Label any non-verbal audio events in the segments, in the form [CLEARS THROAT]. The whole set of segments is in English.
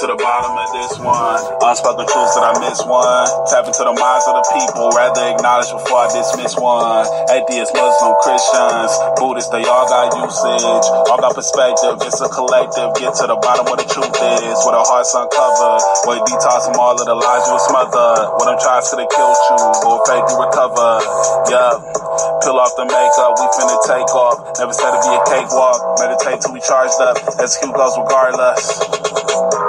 to the bottom of this one. Unspoken truths that I miss one. Tap into the minds of the people, rather acknowledge before I dismiss one. Atheists, Muslim, Christians, Buddhists, they all got usage. All got perspective, it's a collective. Get to the bottom where the truth is, where the heart's uncovered. Where you detox from all of the lies you smothered. When them tries to kill you, but faith you recover. Yup, peel off the makeup, we finna take off. Never said it'd be a cakewalk. Meditate till we charged up. Execute goes regardless.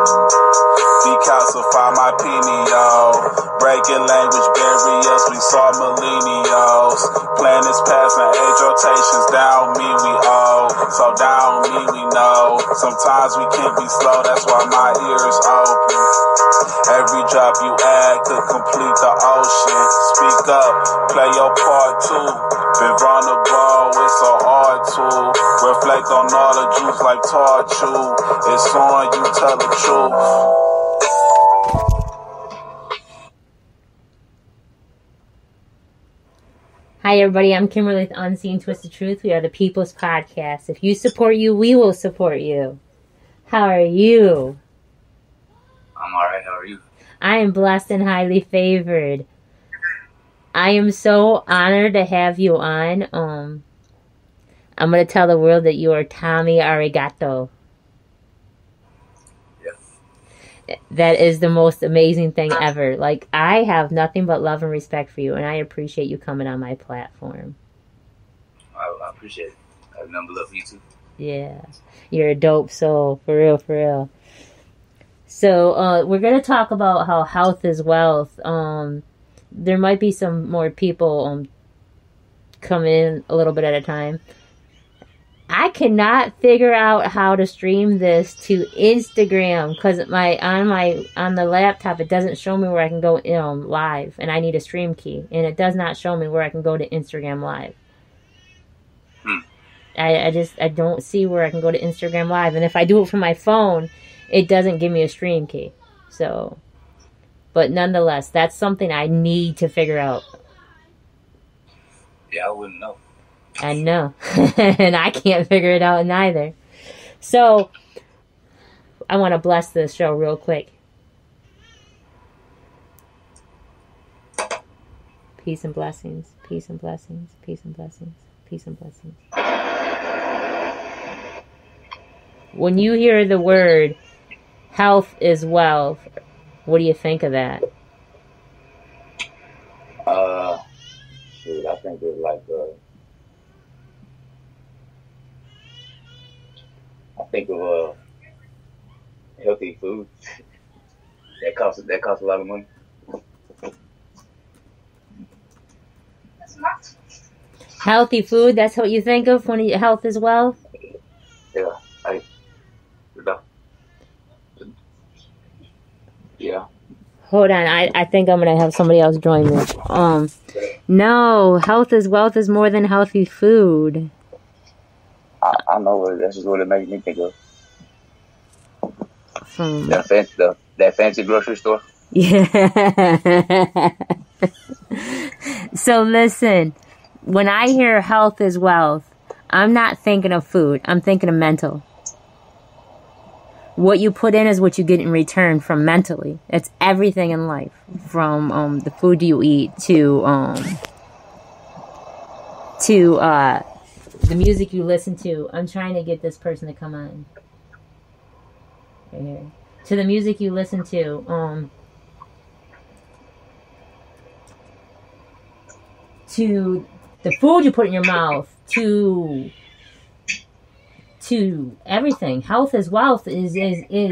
Decalcify my pineal. Breaking language barriers, we saw millennials. Planets passing age rotations, down me we owe. So down me we know. Sometimes we can't be slow, that's why my ears open. Every drop you add could complete the ocean. Speak up, play your part too. Been vulnerable, it's so hard to reflect on all the juice like taught. It's on you, tell the truth. Hi, everybody. I'm Kimberly with Unseen Twisted Truth. We are the People's Podcast. If you support you, we will support you. How are you? I'm alright. How are you? I am blessed and highly favored. I am so honored to have you on. Um, I'm going to tell the world that you are Tommy Arigato. Yes. That is the most amazing thing ever. Like I have nothing but love and respect for you, and I appreciate you coming on my platform. I, I appreciate it. I have number love you too. Yeah, you're a dope soul, for real, for real. So uh, we're gonna talk about how health is wealth. Um, there might be some more people um, come in a little bit at a time. I cannot figure out how to stream this to Instagram because my on my on the laptop it doesn't show me where I can go um, live, and I need a stream key, and it does not show me where I can go to Instagram live. Hmm. I, I just I don't see where I can go to Instagram live, and if I do it from my phone, it doesn't give me a stream key. So, but nonetheless, that's something I need to figure out. Yeah, I wouldn't know. I know. [LAUGHS] and I can't figure it out neither. So, I want to bless this show real quick. Peace and blessings. Peace and blessings. Peace and blessings. Peace and blessings. When you hear the word health is wealth, what do you think of that? Uh, I think it's like a think of uh, healthy food. that costs that costs a lot of money. Healthy food. That's what you think of when you, health is wealth. Yeah, I. Yeah. Hold on, I, I think I'm gonna have somebody else join me. Um, no, health is wealth is more than healthy food. I, I know that's just what it makes me think of. Hmm. That fancy, the, that fancy grocery store. Yeah. [LAUGHS] so listen, when I hear health is wealth, I'm not thinking of food. I'm thinking of mental. What you put in is what you get in return from mentally. It's everything in life, from um, the food you eat to um, to uh, the music you listen to. I'm trying to get this person to come on. Right here. To the music you listen to. Um to the food you put in your mouth, to to everything. Health is wealth is is is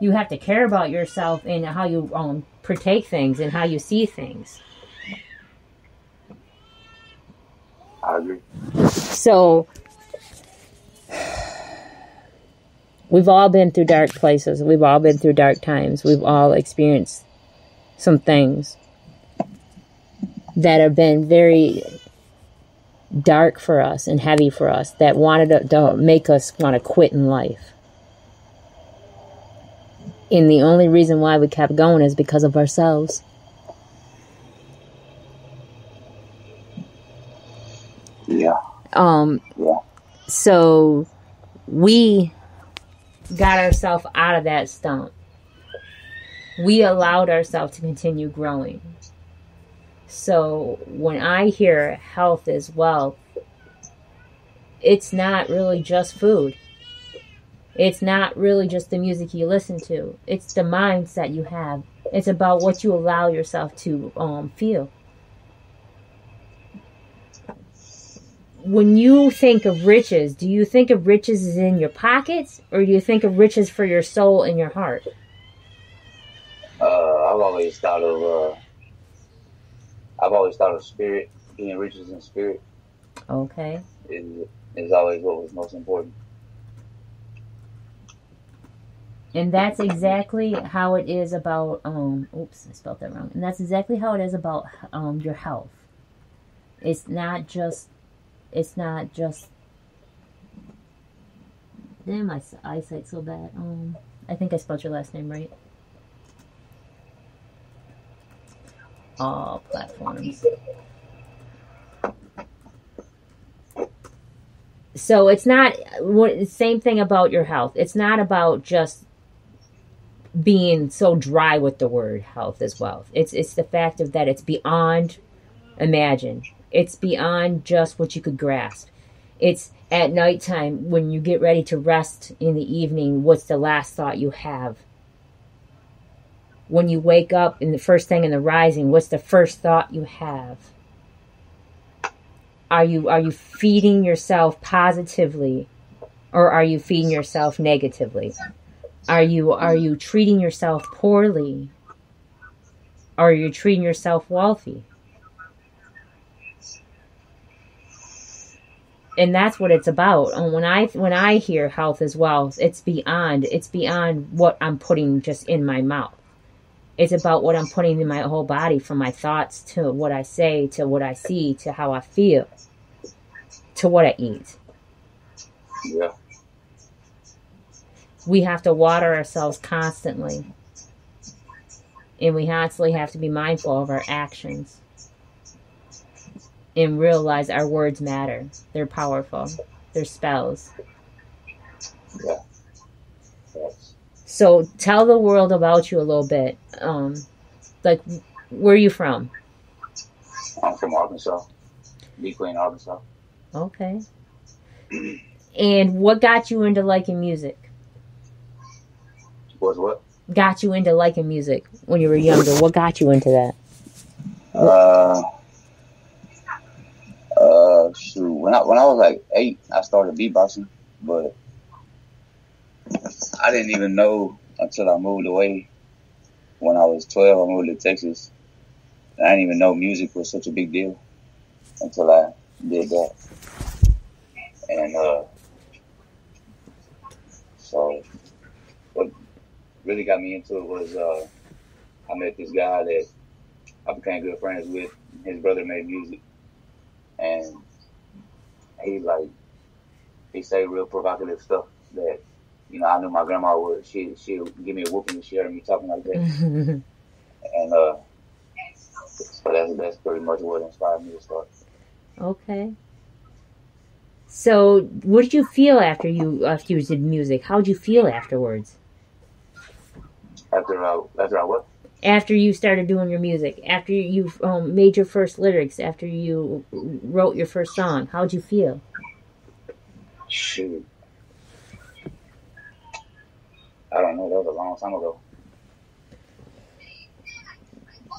you have to care about yourself and how you um partake things and how you see things. Agree. So we've all been through dark places. We've all been through dark times. We've all experienced some things that have been very dark for us and heavy for us that wanted to, to make us want to quit in life. And the only reason why we kept going is because of ourselves. Yeah. Um. So we got ourselves out of that stump. we allowed ourselves to continue growing. So when I hear health is wealth, it's not really just food. It's not really just the music you listen to. It's the mindset you have. It's about what you allow yourself to um, feel. When you think of riches, do you think of riches as in your pockets, or do you think of riches for your soul and your heart? Uh, I've always thought of uh, I've always thought of spirit, being riches in spirit Okay. is is always what was most important. And that's exactly how it is about um oops, I spelled that wrong. And that's exactly how it is about um your health. It's not just it's not just Damn, my eyesight's so bad. Um, I think I spelled your last name right. All platforms. So it's not same thing about your health. It's not about just being so dry with the word health as well. It's it's the fact of that it's beyond imagine. It's beyond just what you could grasp. It's at nighttime when you get ready to rest in the evening, what's the last thought you have? When you wake up in the first thing in the rising, what's the first thought you have? Are you are you feeding yourself positively or are you feeding yourself negatively? Are you are you treating yourself poorly? Or are you treating yourself wealthy? And that's what it's about. And when I when I hear health as well, it's beyond it's beyond what I'm putting just in my mouth. It's about what I'm putting in my whole body from my thoughts to what I say to what I see to how I feel to what I eat. Yeah. we have to water ourselves constantly. And we constantly have to be mindful of our actions and realize our words matter. They're powerful, they're spells. Yeah. So tell the world about you a little bit. Um, like, where are you from? I'm from Arkansas, De Queen, Arkansas. Okay. And what got you into liking music? Was what? Got you into liking music when you were younger? What got you into that? Uh, uh, shoot. When I when I was like eight, I started beatboxing, but I didn't even know until I moved away. When I was twelve, I moved to Texas. And I didn't even know music was such a big deal until I did that. And uh, so what really got me into it was uh, I met this guy that I became good friends with. His brother made music, and he like he say real provocative stuff that you know I knew my grandma would. She she give me a whooping if she heard me talking like that, [LAUGHS] and uh, so that's that's pretty much what inspired me to start. Okay. So, what did you feel after you after you did music? How did you feel afterwards? After I after I what? After you started doing your music, after you um, made your first lyrics, after you wrote your first song, how did you feel? Shoot. I don't know. That was a long time ago.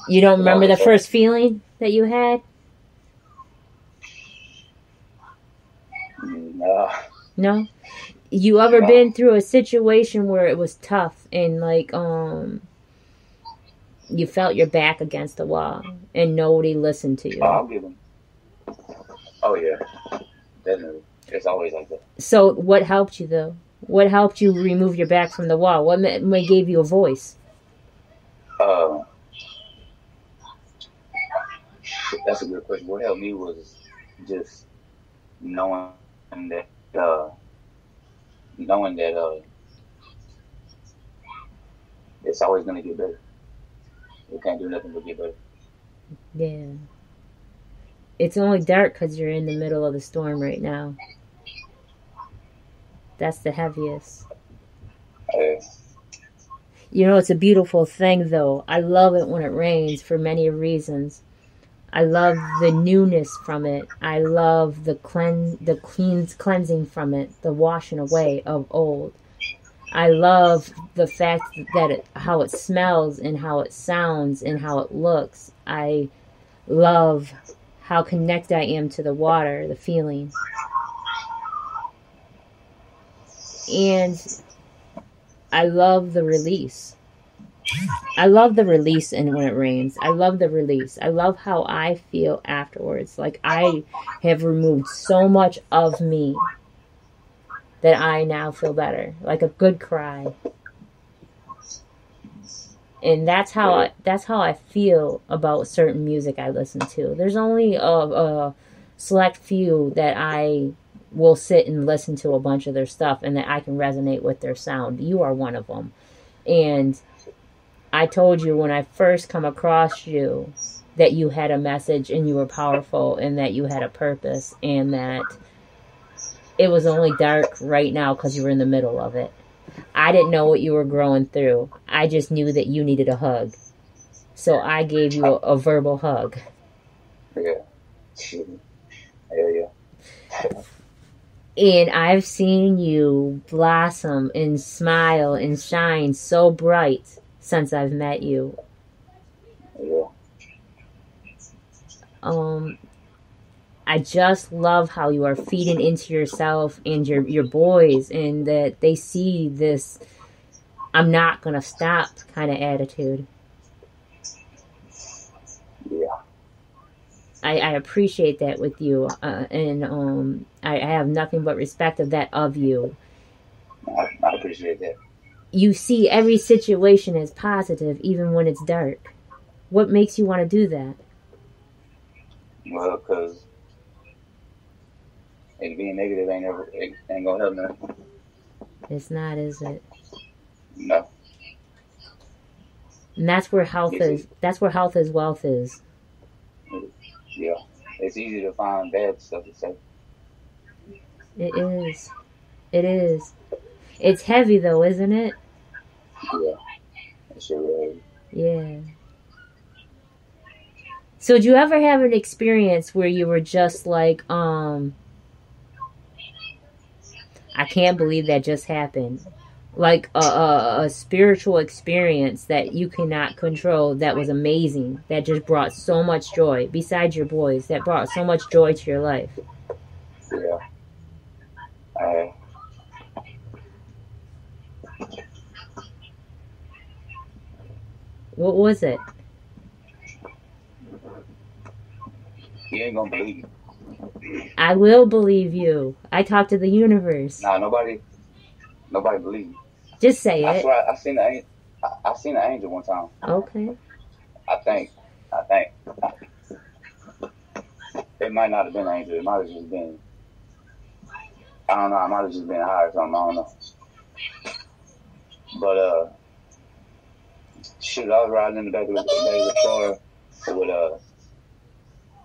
You don't remember the first feeling that you had? Nah. No. You ever No. been through a situation where it was tough and like um you felt your back against the wall and nobody listened to you? Oh, I'll give him. Oh yeah, definitely. It's always like that. So, what helped you though? What helped you remove your back from the wall? What ma- what gave you a voice? Uh, that's a good question. What helped me was just knowing that, uh, knowing that uh, it's always gonna get better. You can't do nothing but get better. Yeah. It's only dark because you're in the middle of the storm right now. That's the heaviest. You know, it's a beautiful thing, though. I love it when it rains for many reasons. I love the newness from it. I love the clean, the cleans cleansing from it, the washing away of old. I love the fact that it, how it smells and how it sounds and how it looks. I love how connected I am to the water, the feeling. And I love the release. I love the release and when it rains. I love the release. I love how I feel afterwards. Like I have removed so much of me that I now feel better. Like a good cry. And that's how I, that's how I feel about certain music I listen to. There's only a, a select few that I will sit and listen to a bunch of their stuff and that I can resonate with their sound. You are one of them. And I told you when I first come across you that you had a message and you were powerful and that you had a purpose and that it was only dark right now because you were in the middle of it. I didn't know what you were growing through. I just knew that you needed a hug. So I gave you a, a verbal hug. Yeah. Yeah, yeah. And I've seen you blossom and smile and shine so bright since I've met you. Yeah. Um, I just love how you are feeding into yourself and your your boys, and that they see this "I'm not gonna stop" kind of attitude. Yeah. I, I appreciate that with you, uh, and um, I, I have nothing but respect of that of you. I, I appreciate that. You see every situation as positive, even when it's dark. What makes you want to do that? Well, because and being negative ain't ever ain't gonna help nothing. It's not, is it? No. And that's where health Yes, is. That's where health is wealth is. Yeah. It's easy to find bad stuff to say. It is. It is. It's heavy though, isn't it? Yeah. Shit really Yeah. So did you ever have an experience where you were just like, um I can't believe that just happened. Like a, a, a spiritual experience that you cannot control that was amazing, that just brought so much joy, besides your boys, that brought so much joy to your life. Yeah. I, What was it? you ain't gonna believe it. I will believe you. I talk to the universe. Nah, nobody, nobody believe me. Just say I it. swear, I seen an- I, I seen an angel one time. Okay. I think, I think. It might not have been an angel. It might have just been. I don't know. I might have just been high or something. I don't know. But uh, shoot, I was riding in the back of the, back of the car with uh,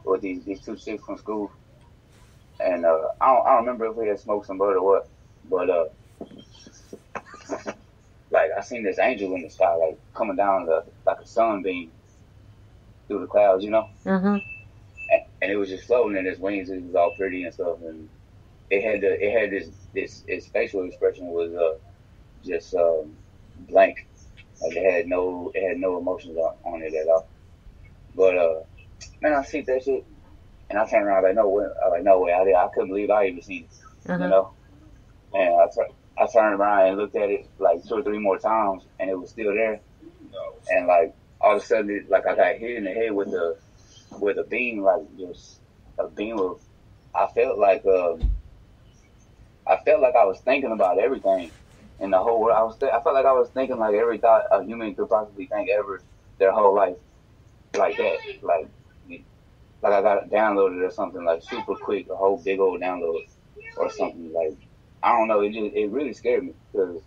with these these two chicks from school, and uh, I don't I don't remember if we had smoked some bud or what, but uh, [LAUGHS] like I seen this angel in the sky, like coming down the like a sunbeam through the clouds, you know Uh huh. and, and it was just floating in its wings. It was all pretty and stuff, and it had the it had this this its facial expression was uh just um, blank, like it had no it had no emotions on, on it at all. But uh, man, I see that shit, and I turned around like no way, I like no way, I I couldn't believe I even seen it, Uh you know. And I I turned around and looked at it like two or three more times, and it was still there. And like all of a sudden, it, like I got hit in the head with a with a beam, like just a beam of. I felt like um, I felt like I was thinking about everything in the whole world. I was th- I felt like I was thinking like every thought a human could possibly think ever their whole life, like that, like like I got it downloaded or something like super quick, a whole big old download or something like. I don't know. It just it really scared me because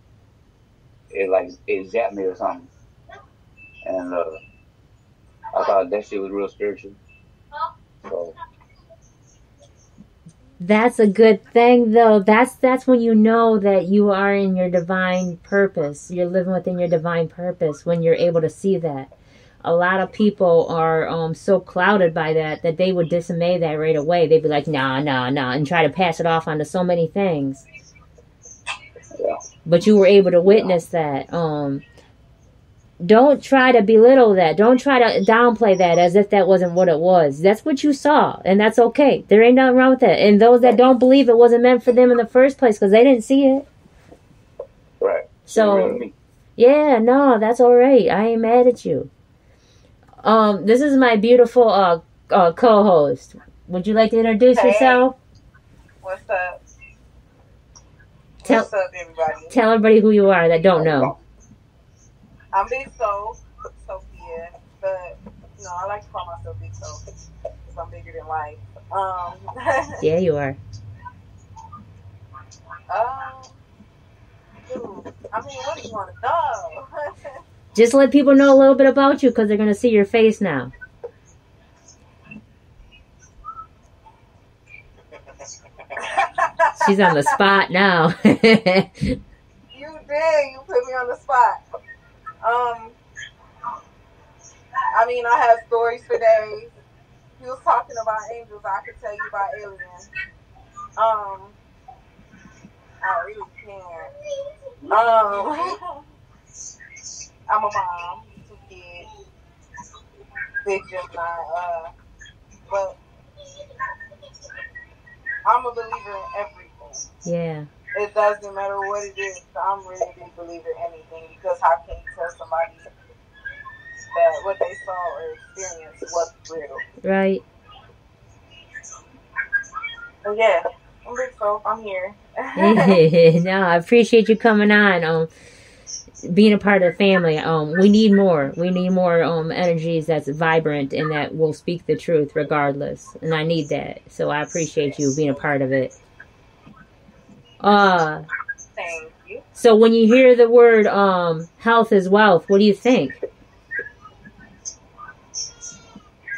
it like it zapped me or something, and uh, I thought that shit was real spiritual. So That's a good thing though. That's that's when you know that you are in your divine purpose. You're living within your divine purpose when you're able to see that. A lot of people are um, so clouded by that that they would dismay that right away. They'd be like, nah, nah, nah, and try to pass it off onto so many things. Yeah. But you were able to witness that. Um, don't try to belittle that. Don't try to downplay that as if that wasn't what it was. That's what you saw, and that's okay. There ain't nothing wrong with that. And those that don't believe it wasn't meant for them in the first place because they didn't see it. Right. So yeah, no, that's all right. I ain't mad at you. Um, this is my beautiful uh, uh co-host. Would you like to introduce Hey. yourself? What's up? Tell What's up, everybody? tell everybody who you are that don't know. I'm Big Soul, Sophia, but you know I like to call myself Big Soul because I'm bigger than life. Um, [LAUGHS] Yeah, you are. um, dude, I mean, what do you want to know? [LAUGHS] Just let people know a little bit about you because they're gonna see your face now. She's on the spot now. [LAUGHS] You did. You put me on the spot. Um, I mean, I have stories for days. He was talking about angels. I could tell you about aliens. Um, I really can. Um, [LAUGHS] I'm a mom, two kids, big Gemini. Uh, but I'm a believer in everything yeah, it doesn't matter what it is. I'm really a big believer in anything because how can you tell somebody that what they saw or experienced was real? right. But yeah. I'm here. [LAUGHS] no, I appreciate you coming on. Um, being a part of the family. Um, we need more. We need more um energies that's vibrant and that will speak the truth regardless. And I need that. So I appreciate you being a part of it. Uh, Thank you. so when you hear the word um health is wealth, what do you think?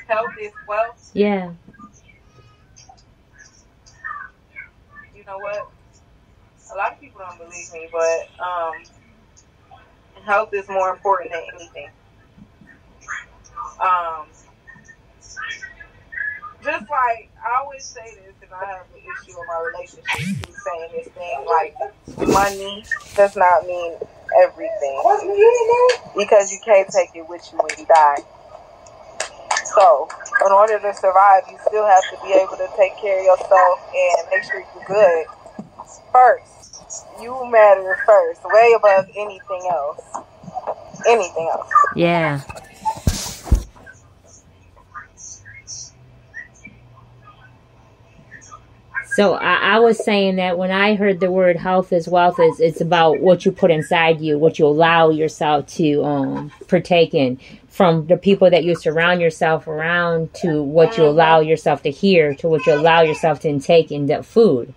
Health is wealth. Yeah. You know what? A lot of people don't believe me, but um, health is more important than anything. Um, just like I always say this, and I have an issue in my relationship too, saying this thing like money does not mean everything because you can't take it with you when you die. So, in order to survive, you still have to be able to take care of yourself and make sure you're good first. You matter first, way above anything else. Anything else. Yeah. So I, I was saying that when I heard the word health is wealth, is it's about what you put inside you, what you allow yourself to um, partake in, from the people that you surround yourself around to what you allow yourself to hear to what you allow yourself to intake in that food.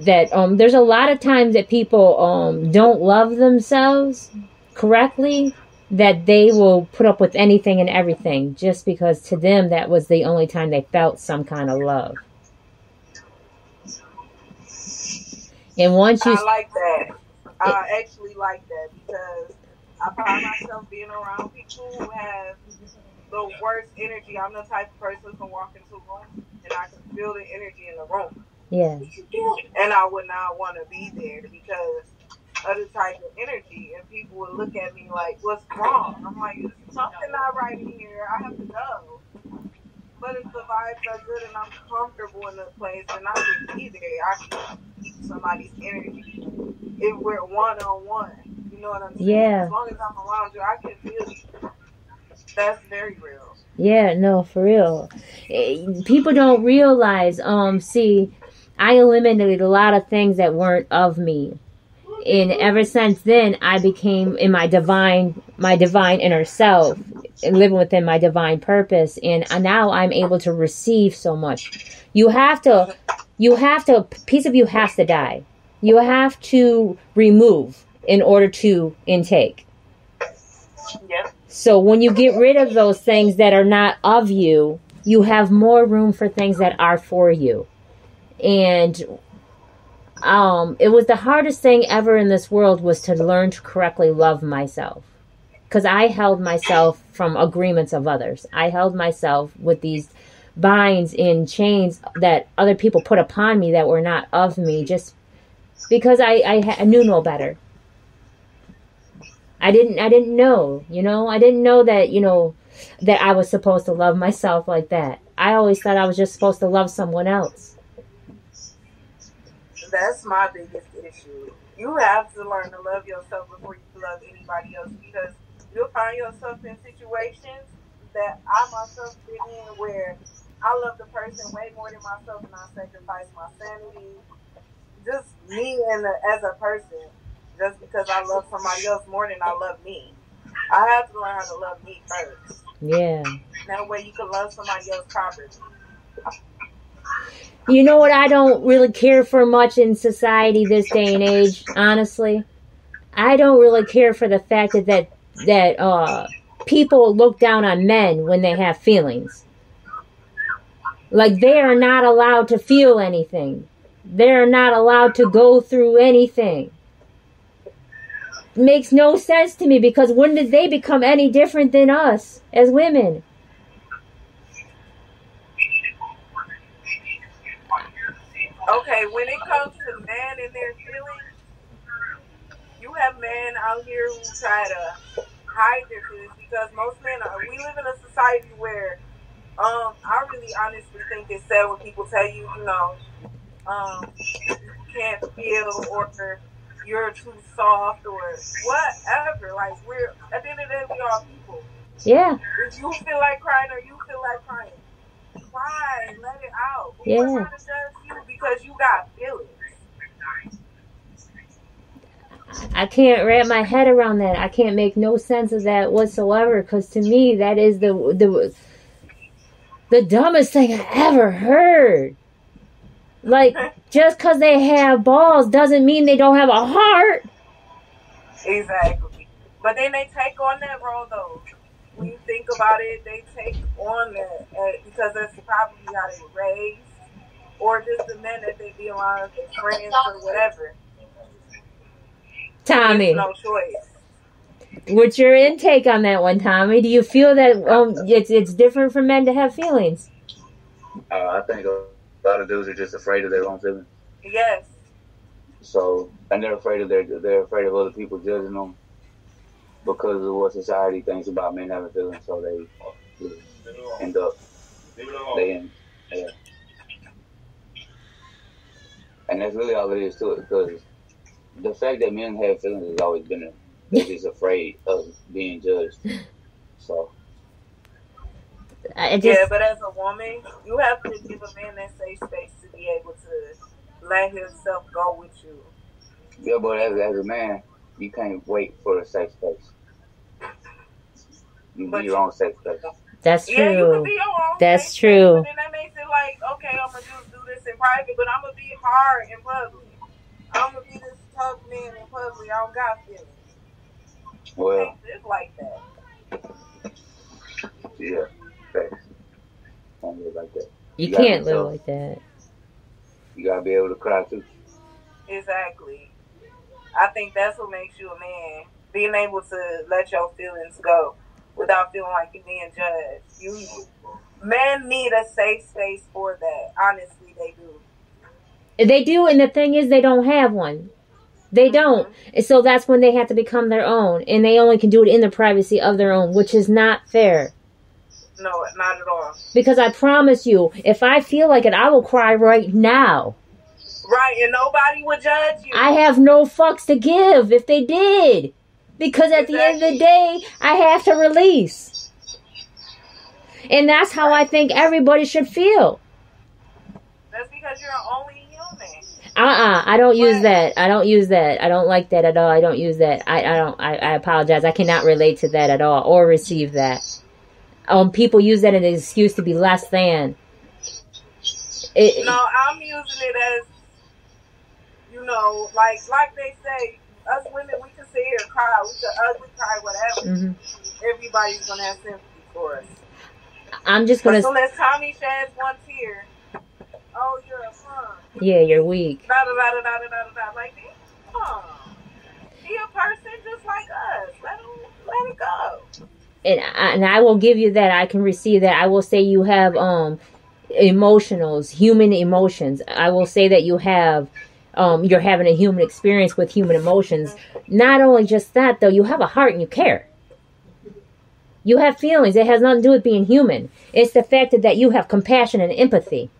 That um, there's a lot of times that people um, don't love themselves correctly that they will put up with anything and everything just because to them that was the only time they felt some kind of love. And once you I like that. I actually like that because I find myself being around people who have the worst energy. I'm the type of person who can walk into a room and I can feel the energy in the room. Yeah, And I would not want to be there because of the type of energy. And people would look at me like, what's wrong? I'm like, something not right here. I have to go. But if the vibes are good and I'm comfortable in the place, and I can be there. I can keep somebody's energy. If we're one on one, you know what I'm saying? Yeah. As long as I'm around you, I can feel you. That's very real. yeah, no, for real. Eh, People don't realize. Um, see, I eliminated a lot of things that weren't of me, and ever since then, I became in my divine, my divine inner self, living within my divine purpose. And now I'm able to receive so much. You have to, you have to. Piece of you has to die. You have to remove in order to intake. Yep. So when you get rid of those things that are not of you, you have more room for things that are for you. And um, it was the hardest thing ever in this world was to learn to correctly love myself. Because I held myself from agreements of others. I held myself with these binds in chains that other people put upon me that were not of me just because I, I, I knew no better. I didn't I didn't know, you know, I didn't know that, you know, that I was supposed to love myself like that. I always thought I was just supposed to love someone else. That's my biggest issue. You have to learn to love yourself before you love anybody else because you'll find yourself in situations that I myself been in where I love the person way more than myself and I sacrifice my sanity. Just me and the, as a person, just because I love somebody else more than I love me. I have to learn how to love me first. Yeah. That way you can love somebody else properly. You know what I don't really care for much in society this day and age, honestly? I don't really care for the fact that that, that uh, people look down on men when they have feelings. Like they are not allowed to feel anything. They're not allowed to go through anything. Makes no sense to me because when did they become any different than us as women? Okay, when it comes to men and their feelings, you have men out here who try to hide their feelings because most men are. We live in a society where, um, I really honestly think it's sad when people tell you, you know, um, you can't feel or you're too soft or whatever. Like we're at the end of the day, we are people. Yeah. If you feel like crying or you feel like crying, cry, let it out. Yeah. trying to judge you because you got feelings? I can't wrap my head around that. I can't make no sense of that whatsoever. Because to me, that is the the the dumbest thing I ever heard. Like, [LAUGHS] just because they have balls doesn't mean they don't have a heart. Exactly. But then they take on that role though. When you think about it, they take on that uh, because that's probably how they were raised, or just the men that they be around, their friends or whatever. Tommy, There's no choice. what's your intake on that one, Tommy? Do you feel that um it's it's different for men to have feelings? Uh, I think a lot of dudes are just afraid of their own feelings. Yes. So, and they're afraid of their, they're afraid of other people judging them because of what society thinks about men having feelings. So they end up, they end, yeah. And that's really all it is to it because the fact that men have feelings has always been, a, they're just afraid of being judged. So, I just Yeah, but as a woman, you have to give a man that safe space to be able to let himself go with you. yeah, but as, as a man, you can't wait for a safe space. You But be your own safe space. that's Yeah, you true. can be your own. That's safe true. But then that makes it like, okay, I'm gonna just do this in private, but I'm gonna be hard in public. I'm gonna be this tough man in public. I don't got feelings. Well, It's like that. yeah, facts. Can't live like that. You You can't live tough. like that. You gotta be able to cry too. Exactly. I think that's what makes you a man. Being able to let your feelings go without feeling like you're being judged. You men need a safe space for that. Honestly, they do. They do, and the thing is, they don't have one. They mm-hmm. don't. And So that's when they have to become their own, and they only can do it in the privacy of their own, which is not fair. No, not at all. Because I promise you, if I feel like it, I will cry right now. Right, and nobody would judge you. I have no fucks to give if they did. Because at the end of the day, I have to release. And that's how I think everybody should feel. That's because you're only human. Uh-uh, I don't use that. I don't use that. I don't like that at all. I don't use that. I, I don't, I, I apologize. I cannot relate to that at all or receive that. Um, people use that as an excuse to be less than. It, No, I'm using it as, you know, like like they say, us women, we can sit here and cry, we can ugly cry, whatever. mhm. Everybody's gonna have sympathy for us. I'm just gonna. as soon Tommy sheds one tear, oh, you're a punk. Yeah, you're weak. Da da da da da da da. Like, on. Be a person just like us. Let him, let it go. and I, and I will give you that. I can receive that. I will say you have um emotionals, human emotions. I will say that you have um you're having a human experience with human emotions. Not only just that though, you have a heart and you care. You have feelings. It has nothing to do with being human. It's the fact that, that you have compassion and empathy.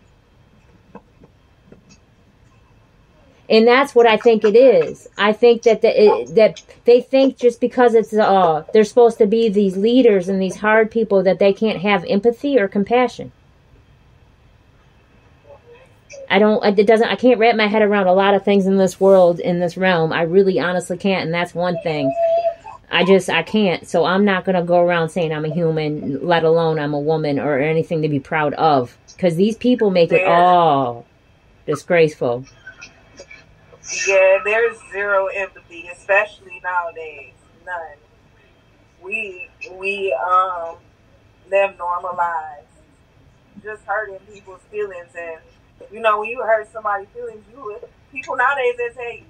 and that's what I think it is. I think that the, it, that they think just because it's uh they're supposed to be these leaders and these hard people that they can't have empathy or compassion. I don't. It doesn't. I can't wrap my head around a lot of things in this world, in this realm. I really, honestly can't, and that's one thing. I just I can't. So I'm not gonna go around saying I'm a human, let alone I'm a woman or anything to be proud of, because these people make it all disgraceful. Yeah, there's zero empathy, especially nowadays. None. We we um them normalize just hurting people's feelings and you know when you hurt somebody's feelings you people nowadays they tell you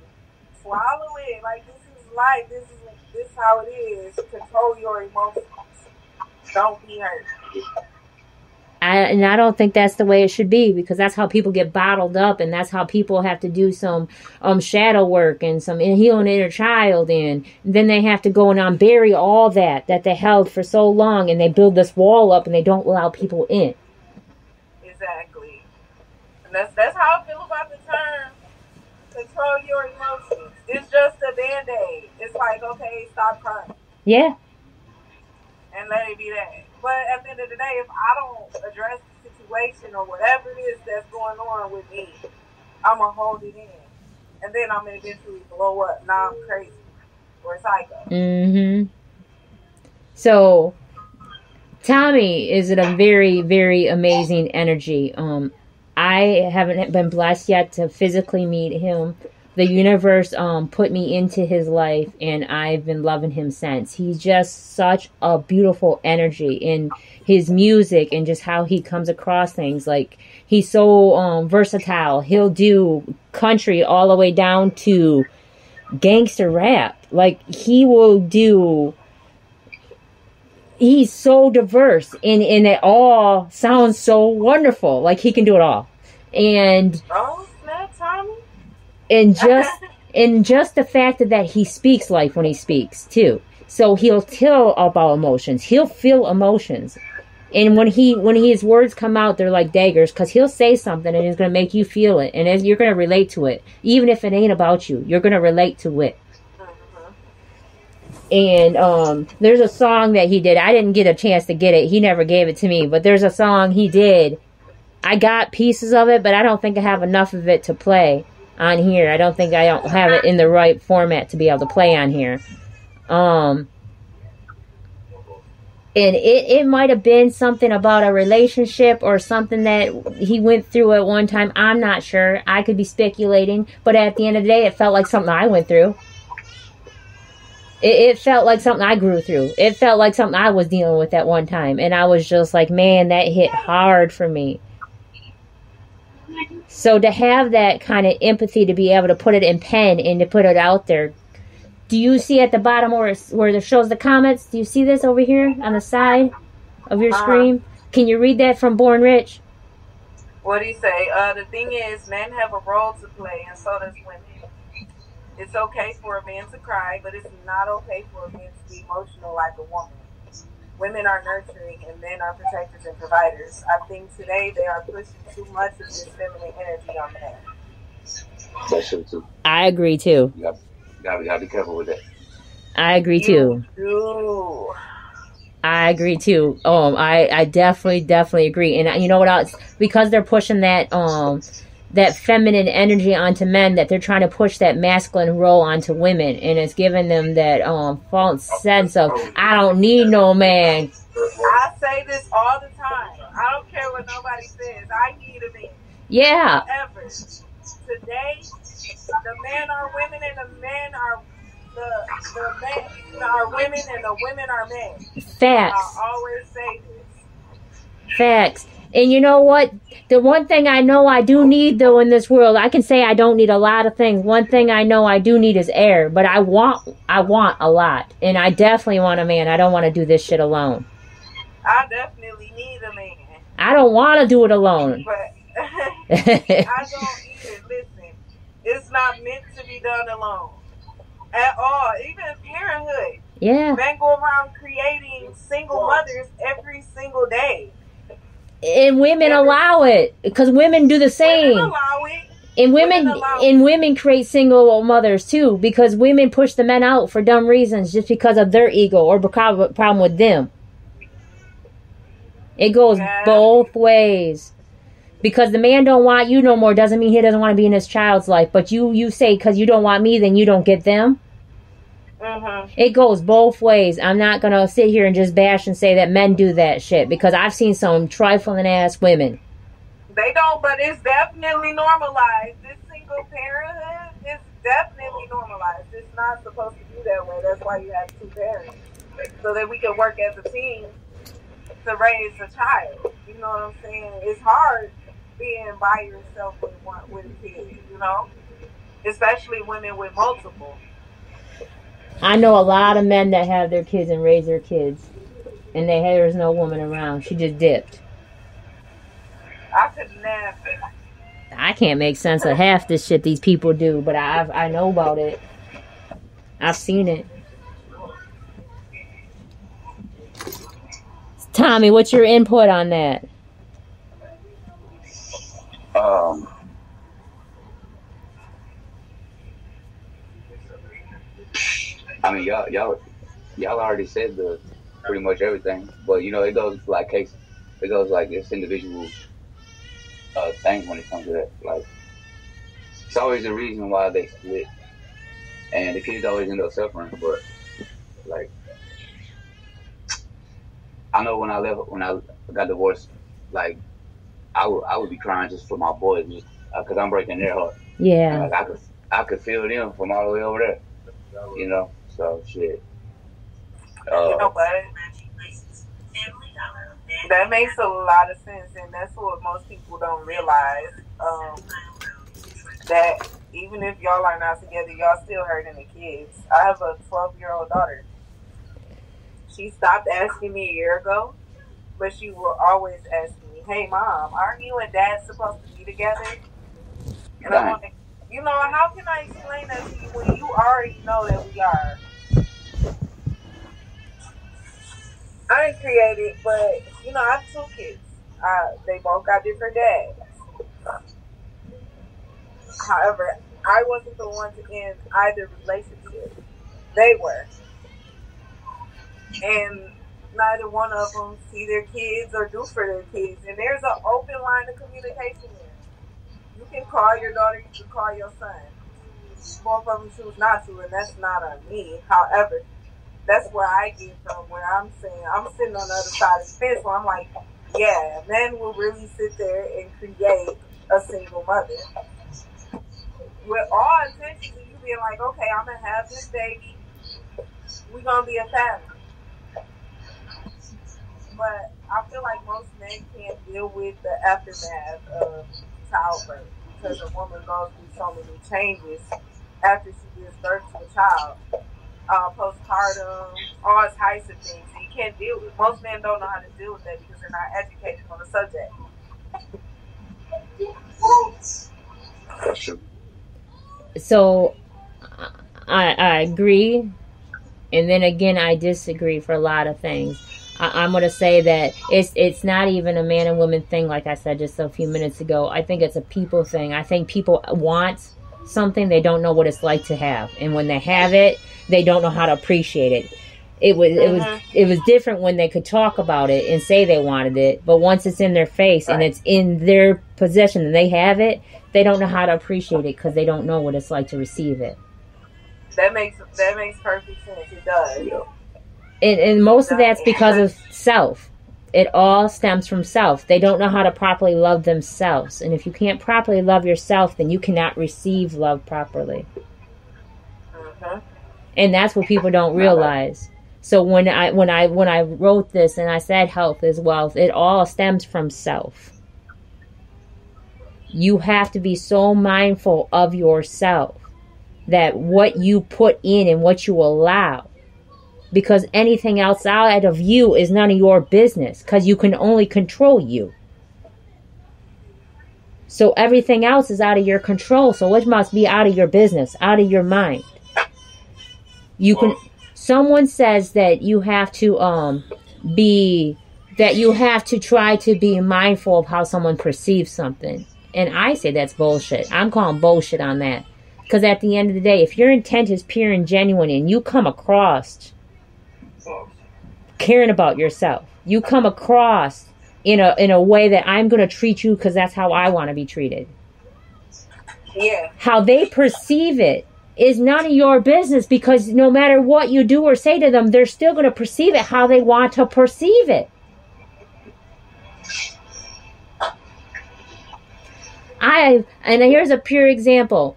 swallow it. Like this is life. This is this is how it is. Control your emotions. Don't be hurt. I, and I don't think that's the way it should be because that's how people get bottled up, and that's how people have to do some um shadow work and some in- healing inner child, and then they have to go and um, bury all that that they held for so long, and they build this wall up, and they don't allow people in. Exactly. That's that's how I feel about the term control your emotions. It's just a band aid. It's like, okay, stop crying Yeah, and let it be that. But at the end of the day, if I don't address the situation or whatever it is that's going on with me, I'ma hold it in. And then I'm gonna eventually blow up. Now I'm crazy. Or psycho. Mm-hmm. So, Tommy is in a very, very amazing energy. Um, I haven't been blessed yet to physically meet him. The universe um put me into his life, and I've been loving him since. He's just such a beautiful energy in his music and just how he comes across things. Like he's so um versatile. He'll do country all the way down to gangster rap. Like he will do he's so diverse and and it all sounds so wonderful. Like he can do it all. And Oh snap, Tommy. and [LAUGHS] just and just the fact that, that he speaks life when he speaks too. So he'll tell about emotions. He'll feel emotions. And when he when his words come out, they're like daggers because he'll say something and it's gonna make you feel it, and you're gonna relate to it, even if it ain't about you. You're gonna relate to it. And um there's a song that he did. I didn't get a chance to get it. He never gave it to me. But there's a song he did. I got pieces of it but i don't think i have enough of it to play on here. I don't think i don't have it in the right format to be able to play on here. Um and it, it might have been something about a relationship or something that he went through at one time. I'm not sure. I could be speculating. But at the end of the day it felt like something i went through it, it felt like something I grew through. It felt like something I was dealing with at one time. And I was just like, man, that hit hard for me. So to have that kind of empathy to be able to put it in pen and to put it out there. Do you see at the bottom where where it shows the comments? Do you see this over here on the side of your Uh-huh. screen? Can you read that from Born Rich? What do you say? Uh, the thing is, men have a role to play, and so does women. It's okay for a man to cry, but it's not okay for a man to be emotional like a woman. Women are nurturing, and men are protectors and providers. I think today they are pushing too much of this feminine energy on men. That's true too. I agree too. You got, you got, you got to be careful with that. I agree too. Ooh. I agree too. Um, I, I definitely, definitely agree. And you know what else? Because they're pushing that, um, that feminine energy onto men, that they're trying to push that masculine role onto women, and it's giving them that, um, false sense of, I don't need no man. I say this all the time. I don't care what nobody says. I need a man. Yeah. Today, the men are women and the men are the the men are women and the women are men. Facts. I always say this. Facts. And you know what? The one thing I know I do need though in this world, I can say I don't need a lot of things. One thing I know I do need is air, but I want I want a lot. And I definitely want a man. I don't want to do this shit alone. I definitely need a man. I don't want to do it alone. But [LAUGHS] I don't either. Listen, it's not meant to be done alone at all. Even parenthood. yeah. Men go around creating single mothers every single day. And women allow it because women do the Women same. it. And women Women and women create single mothers too because women push the men out for dumb reasons just because of their ego or because of a problem with them. It goes Yeah. both ways. Because the man don't want you no more doesn't mean he doesn't want to be in his child's life. But you you say because you don't want me, then you don't get them. Hmm It goes both ways. I'm not gonna sit here and just bash and say that men do that shit because I've seen some trifling ass women. They don't, but it's definitely normalized. This single parenthood is definitely normalized. It's not supposed to be that way. That's why you have two parents. So that we can work as a team to raise a child. You know what I'm saying? It's hard being by yourself with one with a kid, you know? Especially women with multiple. I know a lot of men that have their kids and raise their kids, and they there's no woman around. She just dipped. I could never. I can't make sense of half this shit these people do, but I I know about it. I've seen it. Tommy, what's your input on that? Um, I mean, y'all, y'all, y'all already said the pretty much everything, but you know, it goes like case, it goes like it's individual uh, things when it comes to that. Like, it's always a reason why they split, and the kids always end up suffering. But like, I know when I left, when I got divorced, like, I would, I would be crying just for my boys, just because I'm breaking their heart. Yeah, Like I could, I could feel them from all the way over there. You know, so shit. You know Uh, what? That makes a lot of sense, and that's what most people don't realize. Um, that even if y'all are not together, y'all still hurting the kids. I have a 12 year old daughter. She stopped asking me a year ago, but she will always ask me, "Hey, mom, aren't you and dad supposed to be together?" And I'm like, you know, how can I explain that to you when you already know that we are? I didn't create it, but you know, I have two kids. Uh, they both got different dads. However, I wasn't the one to end either relationship. They were, and neither one of them see their kids or do for their kids. And there's an open line of communication there. You can call your daughter, you can call your son. Both of them choose not to, and that's not on me. However, that's where I get from when I'm saying I'm sitting on the other side of the fence where I'm like, yeah, men will really sit there and create a single mother. With all intentions of you being like, okay, I'm gonna have this baby, we're gonna be a family. But I feel like most men can't deal with the aftermath of childbirth because a woman goes through so many changes after she gives birth to a child uh, postpartum, all types of things. You can't deal with. Most men don't know how to deal with that because they're not educated on the subject. so I I agree, and then again I disagree for a lot of things. I, I'm gonna say that it's it's not even a man and woman thing, like I said just a few minutes ago. I think it's a people thing. I think people want something they don't know what it's like to have, and when they have it, they don't know how to appreciate it. It was it was Mhm. it was different when they could talk about it and say they wanted it, but once it's in their face and it's in their possession and they have it, they don't know how to appreciate it because they don't know what it's like to receive it. That makes that makes perfect sense. It does. And, and most of that's because of [LAUGHS] self. It all stems from self. They don't know how to properly love themselves. And if you can't properly love yourself, then you cannot receive love properly. hmm And that's what people don't realize. So when I when I when I wrote this and I said health is wealth, it all stems from self. You have to be so mindful of yourself that what you put in and what you allow because anything outside of you is none of your business because you can only control you. So everything else is out of your control. So it must be out of your business, out of your mind. You can someone says that you have to um be that you have to try to be mindful of how someone perceives something. And I say that's bullshit. I'm calling bullshit on that. Because at the end of the day, if your intent is pure and genuine and you come across caring about yourself, you come across in a in a way that I'm going to treat you because that's how I want to be treated. Yeah. How they perceive it is none of your business because no matter what you do or say to them, they're still going to perceive it how they want to perceive it. I and here's a pure example.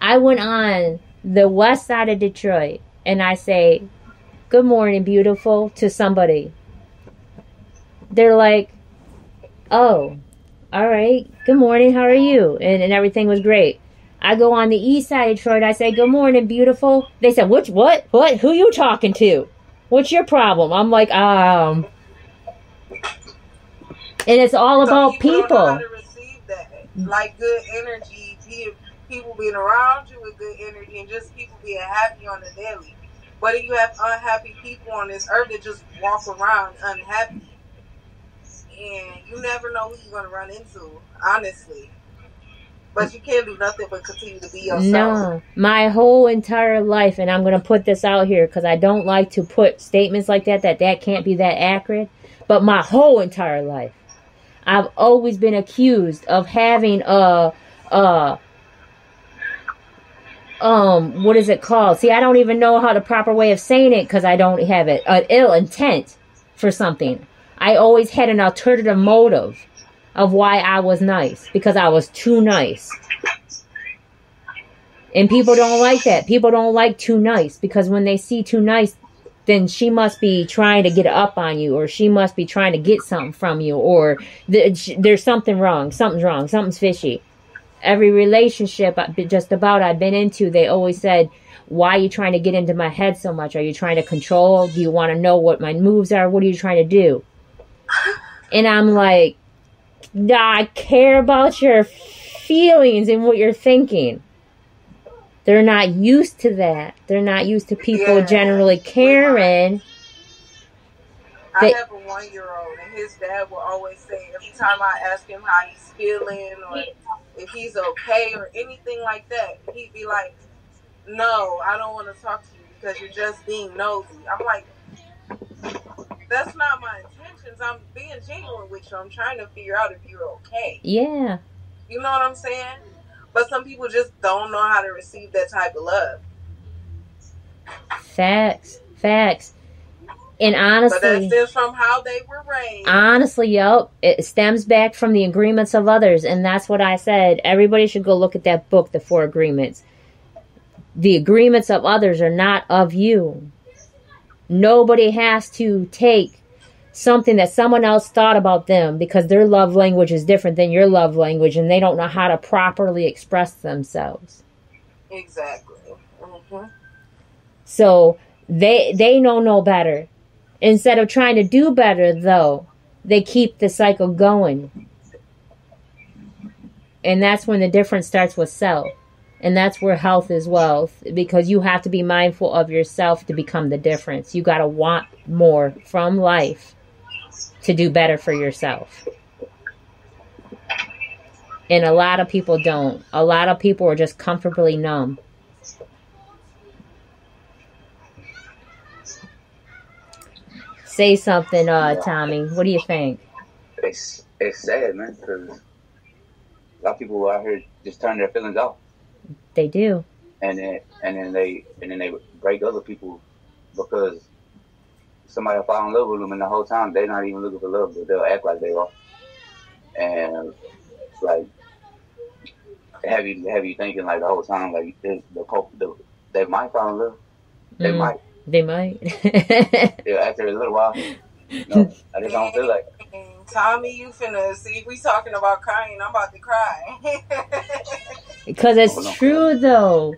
I went on the west side of Detroit and I say, "Good morning, beautiful" to somebody. They're like, "Oh, all right. Good morning. How are you?" And and everything was great. I go on the east side of Detroit. I say, "Good morning, beautiful." They said, "Which what? What? Who you talking to? What's your problem?" I'm like, um, and it's all about don't know how people. to receive that. Like good energy, people being around you with good energy, and just people being happy on the daily. But if you have unhappy people on this earth that just walk around unhappy, and you never know who you're gonna run into, honestly. But you can't do nothing but continue to be yourself. No, my whole entire life, and I'm going to put this out here because I don't like to put statements like that that that can't be that accurate. But my whole entire life, I've always been accused of having a, a, um, what is it called? See, I don't even know how the proper way of saying it because I don't have it. An ill intent for something. I always had an alternative motive of why I was nice because I was too nice. And people don't like that. People don't like too nice because when they see too nice, then she must be trying to get up on you or she must be trying to get something from you or there's something wrong. Something's wrong. Something's fishy. Every relationship uh, I- just about I've been into, they always said, why are you trying to get into my head so much? Are you trying to control? Do you want to know what my moves are? What are you trying to do? And I'm like, I care about your feelings and what you're thinking. They're not used to that. They're not used to people Yeah. generally caring. I have a one year old, and his dad will always say every time I ask him how he's feeling or if he's okay or anything like that, he'd be like, No, I don't want to talk to you because you're just being nosy. I'm like, That's not my intentions. I'm being genuine with you. I'm trying to figure out if you're okay. Yeah. You know what I'm saying? But some people just don't know how to receive that type of love. Facts. Facts. And honestly, But that's just from how they were raised. honestly, yep, it stems back from the agreements of others. And that's what I said. Everybody should go look at that book, The Four Agreements. The agreements of others are not of you. Nobody has to take something that someone else thought about them because their love language is different than your love language and they don't know how to properly express themselves. Exactly. hmm So they they know no better. Instead of trying to do better though, they keep the cycle going. And that's when the difference starts with self. And that's where health is wealth because you have to be mindful of yourself to become the difference. You got to want more from life to do better for yourself. And a lot of people don't. A lot of people are just comfortably numb. Say something, uh, Tommy. What do you think? It's it's sad, man, because a lot of people out here just turn their feelings off, They do. and then and then they and then they break other people because somebody will fall in love with them, and the whole time they're not even looking for love, but they'll act like they are, and like have you have you thinking like the whole time like the the, the they might fall in love, they Mm. might, They might. [LAUGHS] Yeah, after a little while. No, I just don't feel like. Mm, Tommy, you finna see if we talking about crying. I'm about to cry. [LAUGHS] Because it's Oh, no. true though.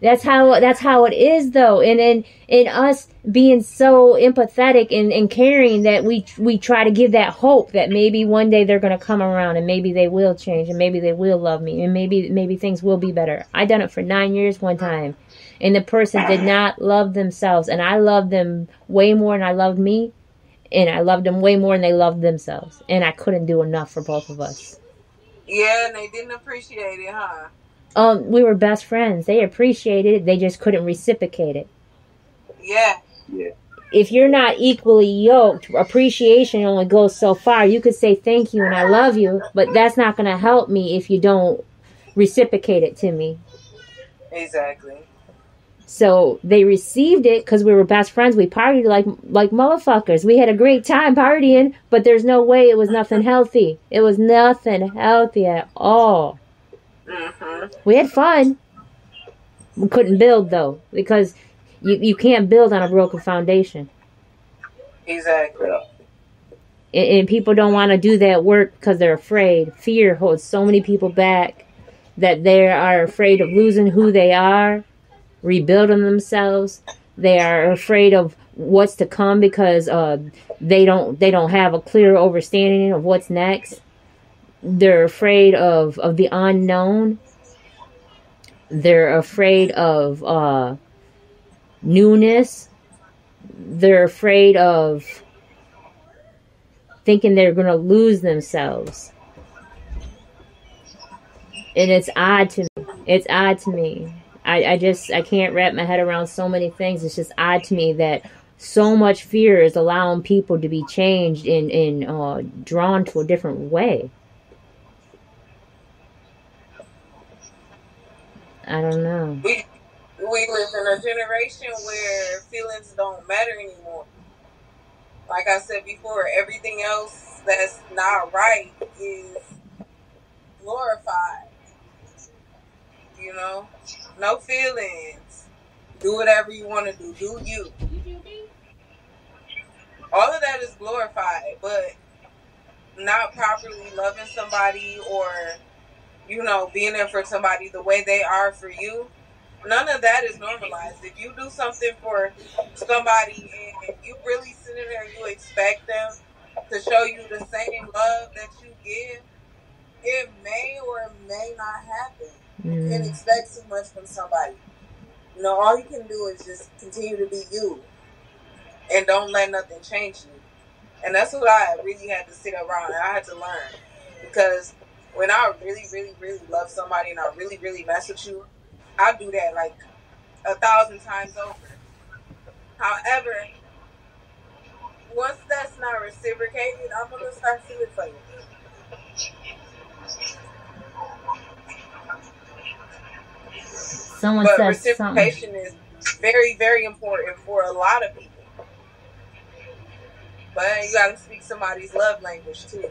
That's how that's how it is though. And in in us being so empathetic and, and caring that we we try to give that hope that maybe one day they're gonna come around and maybe they will change and maybe they will love me and maybe maybe things will be better. I done it for nine years one time and the person did not love themselves and I loved them way more than I loved me and I loved them way more than they loved themselves. And I couldn't do enough for both of us. yeah, and they didn't appreciate it, huh? Um, we were best friends. They appreciated it. They just couldn't reciprocate it. Yeah. Yeah. If you're not equally yoked, appreciation only goes so far. You could say thank you and I love you, but that's not going to help me if you don't reciprocate it to me. Exactly. So they received it because we were best friends. We partied like like motherfuckers. We had a great time partying, but there's no way it was nothing healthy. It was nothing healthy at all. Mm-hmm. We had fun. We couldn't build though because you you can't build on a broken foundation. Exactly. And, and people don't want to do that work because they're afraid. Fear holds so many people back that they are afraid of losing who they are, rebuilding themselves. They are afraid of what's to come because uh, they don't they don't have a clear understanding of what's next. They're afraid of of the unknown. They're afraid of uh, newness. They're afraid of thinking they're going to lose themselves. And it's odd to me. It's odd to me. I, I just I can't wrap my head around so many things. It's just odd to me that so much fear is allowing people to be changed and, and uh, drawn to a different way. I don't know. We we live in a generation where feelings don't matter anymore. Like I said before, everything else that's not right is glorified. You know, no feelings. Do whatever you want to do. Do you? All of that is glorified, but not properly loving somebody or you know being there for somebody the way they are for you none of that is normalized. If you do something for somebody and you really sit in there and you expect them to show you the same love that you give, it may or may not happen. You can Mm. expect too much from somebody. You know, all you can do is just continue to be you and don't let nothing change you. And that's what I really had to sit around and I had to learn. Because when I really, really, really love somebody and I really, really mess with you, I do that like a thousand times over. However, once that's not reciprocated, I'm gonna start feeling for you. Someone But said something. reciprocation is very, very important for a lot of people. But you gotta speak somebody's love language too.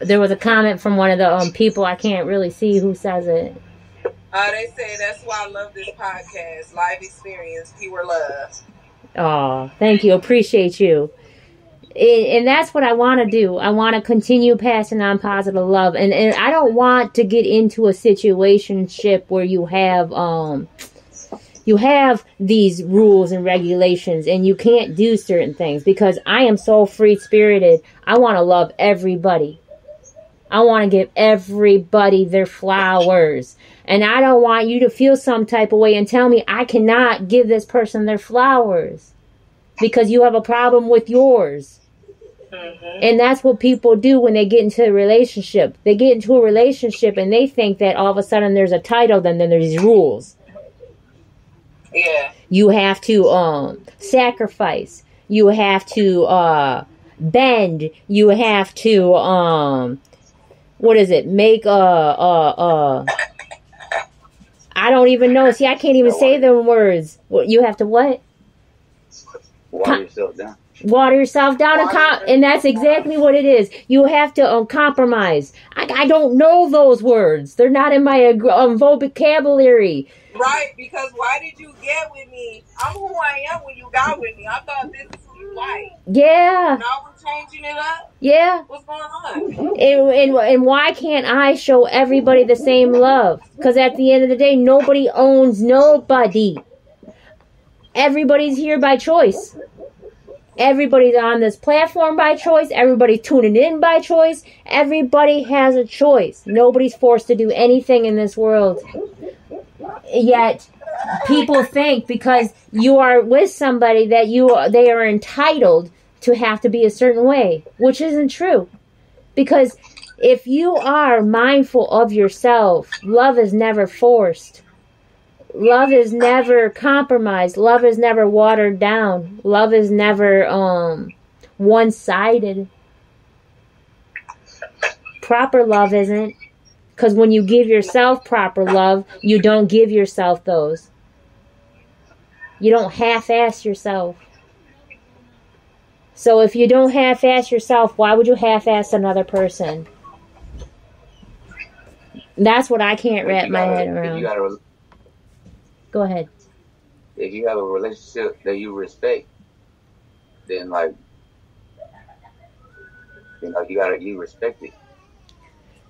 There was a comment from one of the um, people. I can't really see who says it. Uh, they say that's why I love this podcast, live experience, pure love. Oh, thank you. Appreciate you. And, and that's what I want to do. I want to continue passing on positive love. And, and I don't want to get into a situationship where you have, um, you have these rules and regulations and you can't do certain things because I am so free spirited. I want to love everybody. I want to give everybody their flowers. And I don't want you to feel some type of way and tell me I cannot give this person their flowers because you have a problem with yours. Mm-hmm. And that's what people do when they get into a relationship. They get into a relationship and they think that all of a sudden there's a title, then, then there's these rules. Yeah. You have to um sacrifice. You have to uh bend. You have to um what is it? Make uh uh uh I don't even know. See, I can't even say them words. You have to what? Water yourself down. Water yourself down and com- and that's exactly what it is. You have to um, compromise. I, I don't know those words. They're not in my ag- um, vocabulary. Right, because why did you get with me? I'm who I am when you got with me. I thought this is who you like. Yeah, Now we're changing it up. yeah. What's going on? And, and, and why can't I show everybody the same love? Because at the end of the day, nobody owns nobody. Everybody's here by choice. Everybody's on this platform by choice. Everybody's tuning in by choice. Everybody has a choice. Nobody's forced to do anything in this world. Yet, people think because you are with somebody that you they are entitled to have to be a certain way, which isn't true. Because if you are mindful of yourself, love is never forced. Love is never compromised. Love is never watered down. Love is never um one-sided. Proper love isn't cuz when you give yourself proper love, you don't give yourself those. You don't half-ass yourself. So if you don't half-ass yourself, why would you half-ass another person? That's what I can't If wrap my a- head around. a Go ahead. if you have a relationship that you respect, then like you know you gotta you respect it.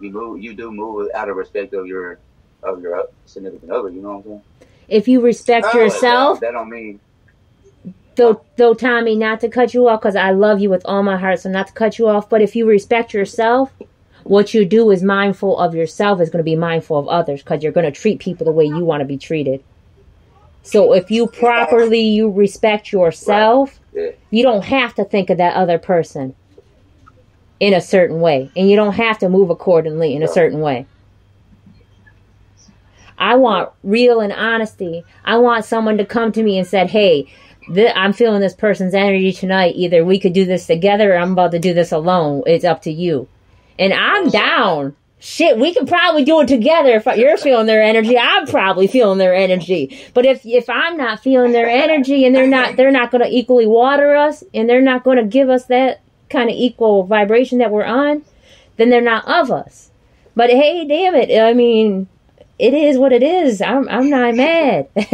You move you do move out of respect of your of your significant other. You know what I'm saying? If you respect Oh, yourself, that, that don't mean though, though, Tommy, not to cut you off because I love you with all my heart, so not to cut you off. But if you respect yourself, what you do is mindful of yourself is going to be mindful of others because you're going to treat people the way you want to be treated. So if you properly you respect yourself, yeah. you don't have to think of that other person in a certain way. And you don't have to move accordingly in a certain way. I want real and honesty. I want someone to come to me and said hey th- i'm feeling this person's energy tonight. Either we could do this together or i'm about to do this alone. It's up to you. And i'm down. Shit we could probably do it together. If you're feeling their energy i'm probably feeling their energy. But if if i'm not feeling their energy and they're not they're not going to equally water us and they're not going to give us that kind of equal vibration that we're on then they're not of us but hey damn it i mean it is what it is i'm, I'm not mad [LAUGHS] and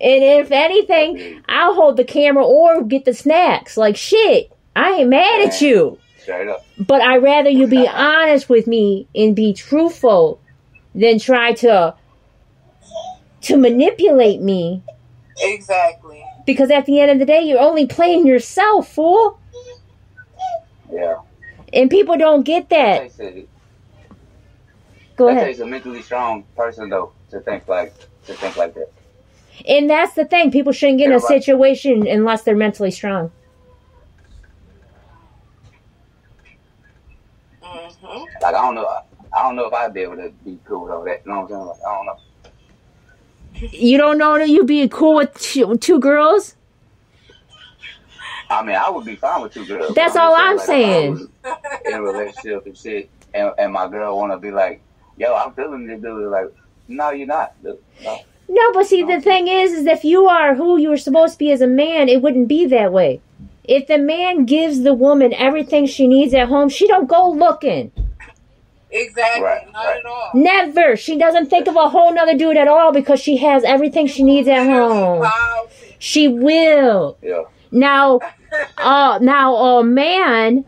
if anything i'll hold the camera or get the snacks like shit i ain't mad at you straight up. but I rather you be honest with me and be truthful than try to to manipulate me Exactly. because at the end of the day you're only playing yourself, fool. Yeah. And people don't get that. That takes a, Go that ahead. takes a mentally strong person though to think like to think like that. And that's the thing. People shouldn't get in a situation unless they're mentally strong. hmm Like I don't know. I don't know if I'd be able to be cool with all that. You know what I'm saying? Like I don't know. You don't know that you'd be cool with two, two girls? I mean, I would be fine with two girls. That's all I'm like, if I saying. was In a relationship and shit, and, and my girl want to be like, "Yo, I'm feeling this dude." Like, no, you're not. No. No, but see, the thing is, is if you are who you were supposed to be as a man, it wouldn't be that way. If the man gives the woman everything she needs at home, she don't go looking. Exactly. Right, Not right. at all. Never. She doesn't think of a whole nother dude at all because she has everything she needs at home. She will. Yeah. Now, uh, now a man,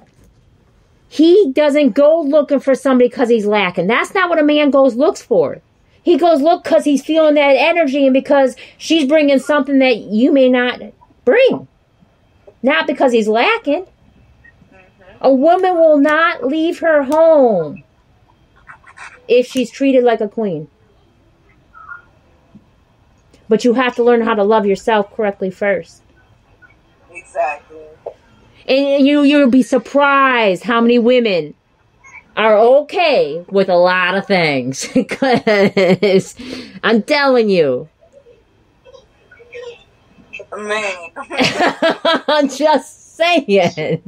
he doesn't go looking for somebody because he's lacking. That's not what a man goes looks for. He goes look because he's feeling that energy and because she's bringing something that you may not bring. Not because he's lacking. A woman will not leave her home if she's treated like a queen. But you have to learn how to love yourself correctly first. Exactly. And you you'll be surprised how many women are okay with a lot of things. [LAUGHS] Because I'm telling you. Man. [LAUGHS] I'm just saying.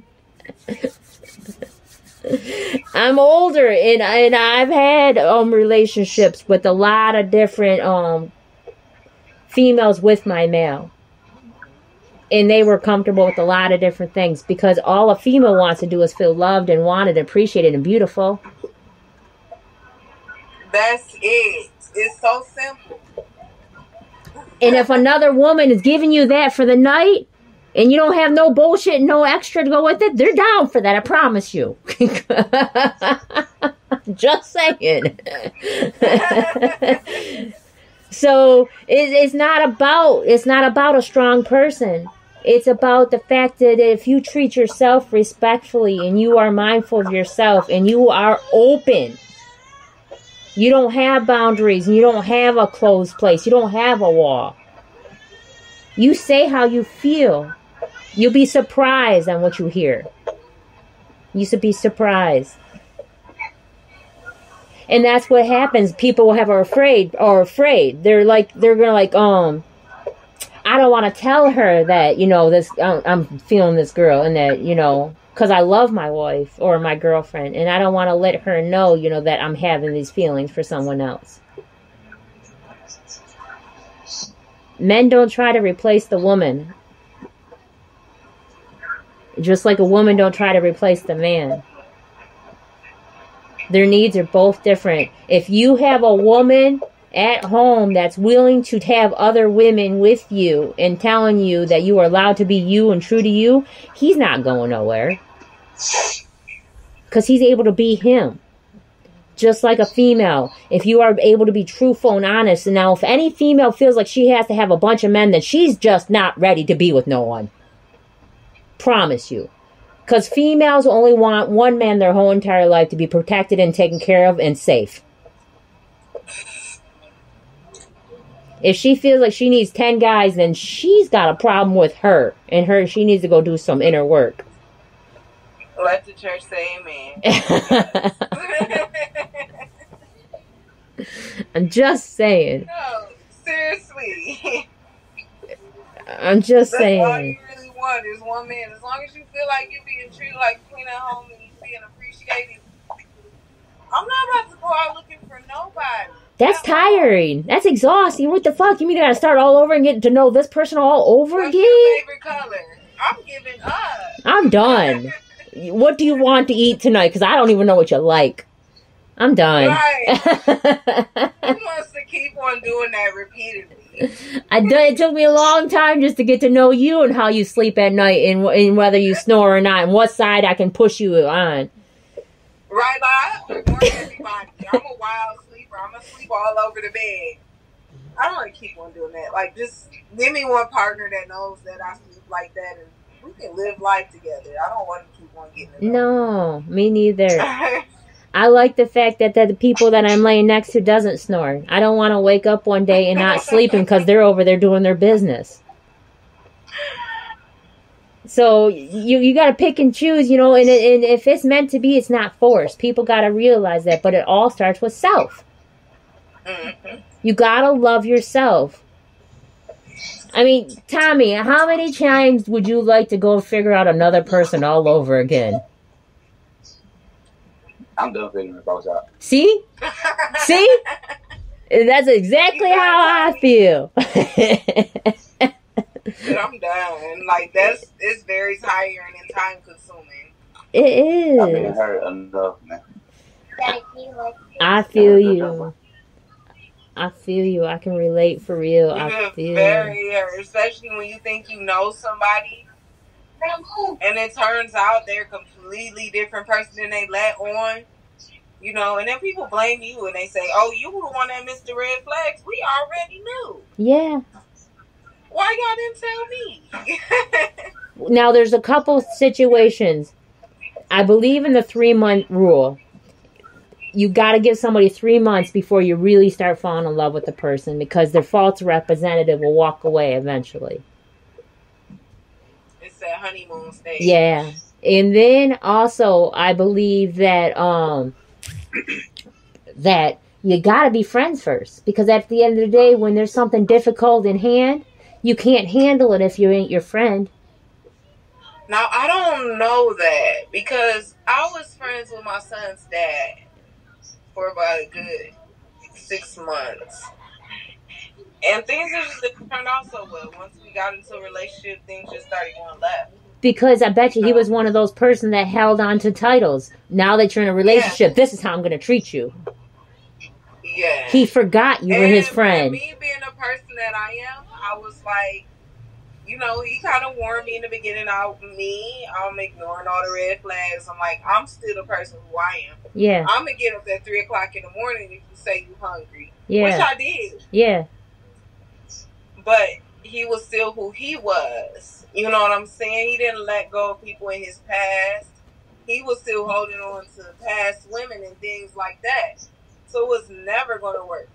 I'm older and and I've had um relationships with a lot of different um females with my male. And they were comfortable with a lot of different things because all a female wants to do is feel loved and wanted, appreciated, and beautiful. That's it. It's so simple. And if another woman is giving you that for the night, and you don't have no bullshit, no extra to go with it, they're down for that. I promise you. [LAUGHS] Just saying. [LAUGHS] so it, it's not about it's not about a strong person. It's about the fact that if you treat yourself respectfully and you are mindful of yourself and you are open, you don't have boundaries and you don't have a closed place, you don't have a wall. You say how you feel. You'll be surprised on what you hear. You should be surprised. And that's what happens. People have are afraid or afraid. They're like they're gonna like um I don't want to tell her that you know this. I'm, I'm feeling this girl, and that you know because I love my wife or my girlfriend, and I don't want to let her know you know that I'm having these feelings for someone else. Men don't try to replace the woman, just like a woman don't try to replace the man. Their needs are both different. If you have a woman at home that's willing to have other women with you and telling you that you are allowed to be you and true to you, he's not going nowhere. Because he's able to be him. Just like a female. If you are able to be truthful and honest, and now if any female feels like she has to have a bunch of men, then she's just not ready to be with no one. Promise you. Because females only want one man their whole entire life to be protected and taken care of and safe. If she feels like she needs 10 guys, then she's got a problem with her. And her she needs to go do some inner work. Let the church say amen. [LAUGHS] I'm just saying. no, seriously. I'm just That's all you saying. really want is one man. As long as you feel like you're being treated like queen at home and you're being appreciated. I'm not about to go out looking for nobody. That's tiring. That's exhausting. What the fuck? You mean I gotta start all over and get to know this person all over What's again? your favorite color? I'm giving up. I'm done. [LAUGHS] What do you want to eat tonight? Because I don't even know what you like. I'm done. Right. [LAUGHS] Who wants to keep on doing that repeatedly? I it took me a long time just to get to know you and how you sleep at night and, and whether you snore or not and what side I can push you on. Right, everybody. I'm a wild Sleep all over the bed. I don't want to keep on doing that. Like, just give me one partner that knows that I sleep like that, and we can live life together. I don't want to keep on getting it. No, me neither. [LAUGHS] I like the fact that, that the people that I'm laying next to doesn't snore. I don't want to wake up one day and not sleeping because they're over there doing their business. So you you got to pick and choose, you know, and, and if it's meant to be, it's not forced. People got to realize that, but it all starts with self. You got to love yourself. I mean, Tommy, how many times would you like to go figure out another person all over again? I'm done figuring folks out. See? See? That's exactly how I feel. But I'm done. Like that's it's very tiring and time consuming. It is. I've been hurt enough, man. I feel you. I feel you. I can relate for real. You I feel you. very especially when you think you know somebody, and it turns out they're a completely different person than they let on. You know, and then people blame you and they say, "Oh, you were the one that missed the red flags. We already knew. Yeah. Why y'all didn't tell me?" [LAUGHS] Now there's a couple situations. I believe in the three month rule. You got to give somebody three months before you really start falling in love with the person because their false representative will walk away eventually. it's that honeymoon stage. Yeah. And then also I believe that um [CLEARS THROAT] that you got to be friends first because at the end of the day when there's something difficult in hand, you can't handle it if you ain't your friend. Now I don't know that because I was friends with my son's dad for about a good six months. And things just didn't turn out so well. Once we got into a relationship, things just started going left. Because I bet you he was one of those person that held on to titles. Now that you're in a relationship, this is how I'm going to treat you. Yeah. He forgot you were his friend. Me being the person that I am, I was like, you know, he kind of warned me in the beginning. I, me, I'm ignoring all the red flags. I'm like, I'm still the person who I am. Yeah. I'm gonna get up at three o'clock in the morning if you say you're hungry, Yeah. which. I did. Yeah. But he was still who he was. You know what I'm saying? He didn't let go of people in his past. He was still holding on to past women and things like that. So it was never gonna work.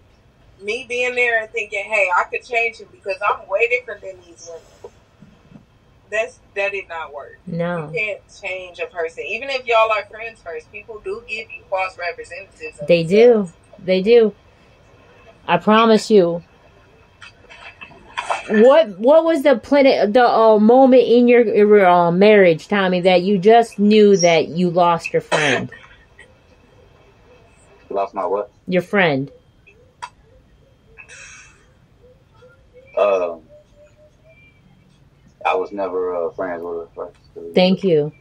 Me being there and thinking, hey, I could change him because I'm way different than these women. That's that did not work. No. You can't change a person. Even if y'all are friends first, people do give you false representatives. They themselves. do. They do. I promise you. What what was the planet the uh, moment in your, your uh, marriage, Tommy, that you just knew that you lost your friend, Lost my what? your friend? Um, I was never uh, friends with her first. Thank you.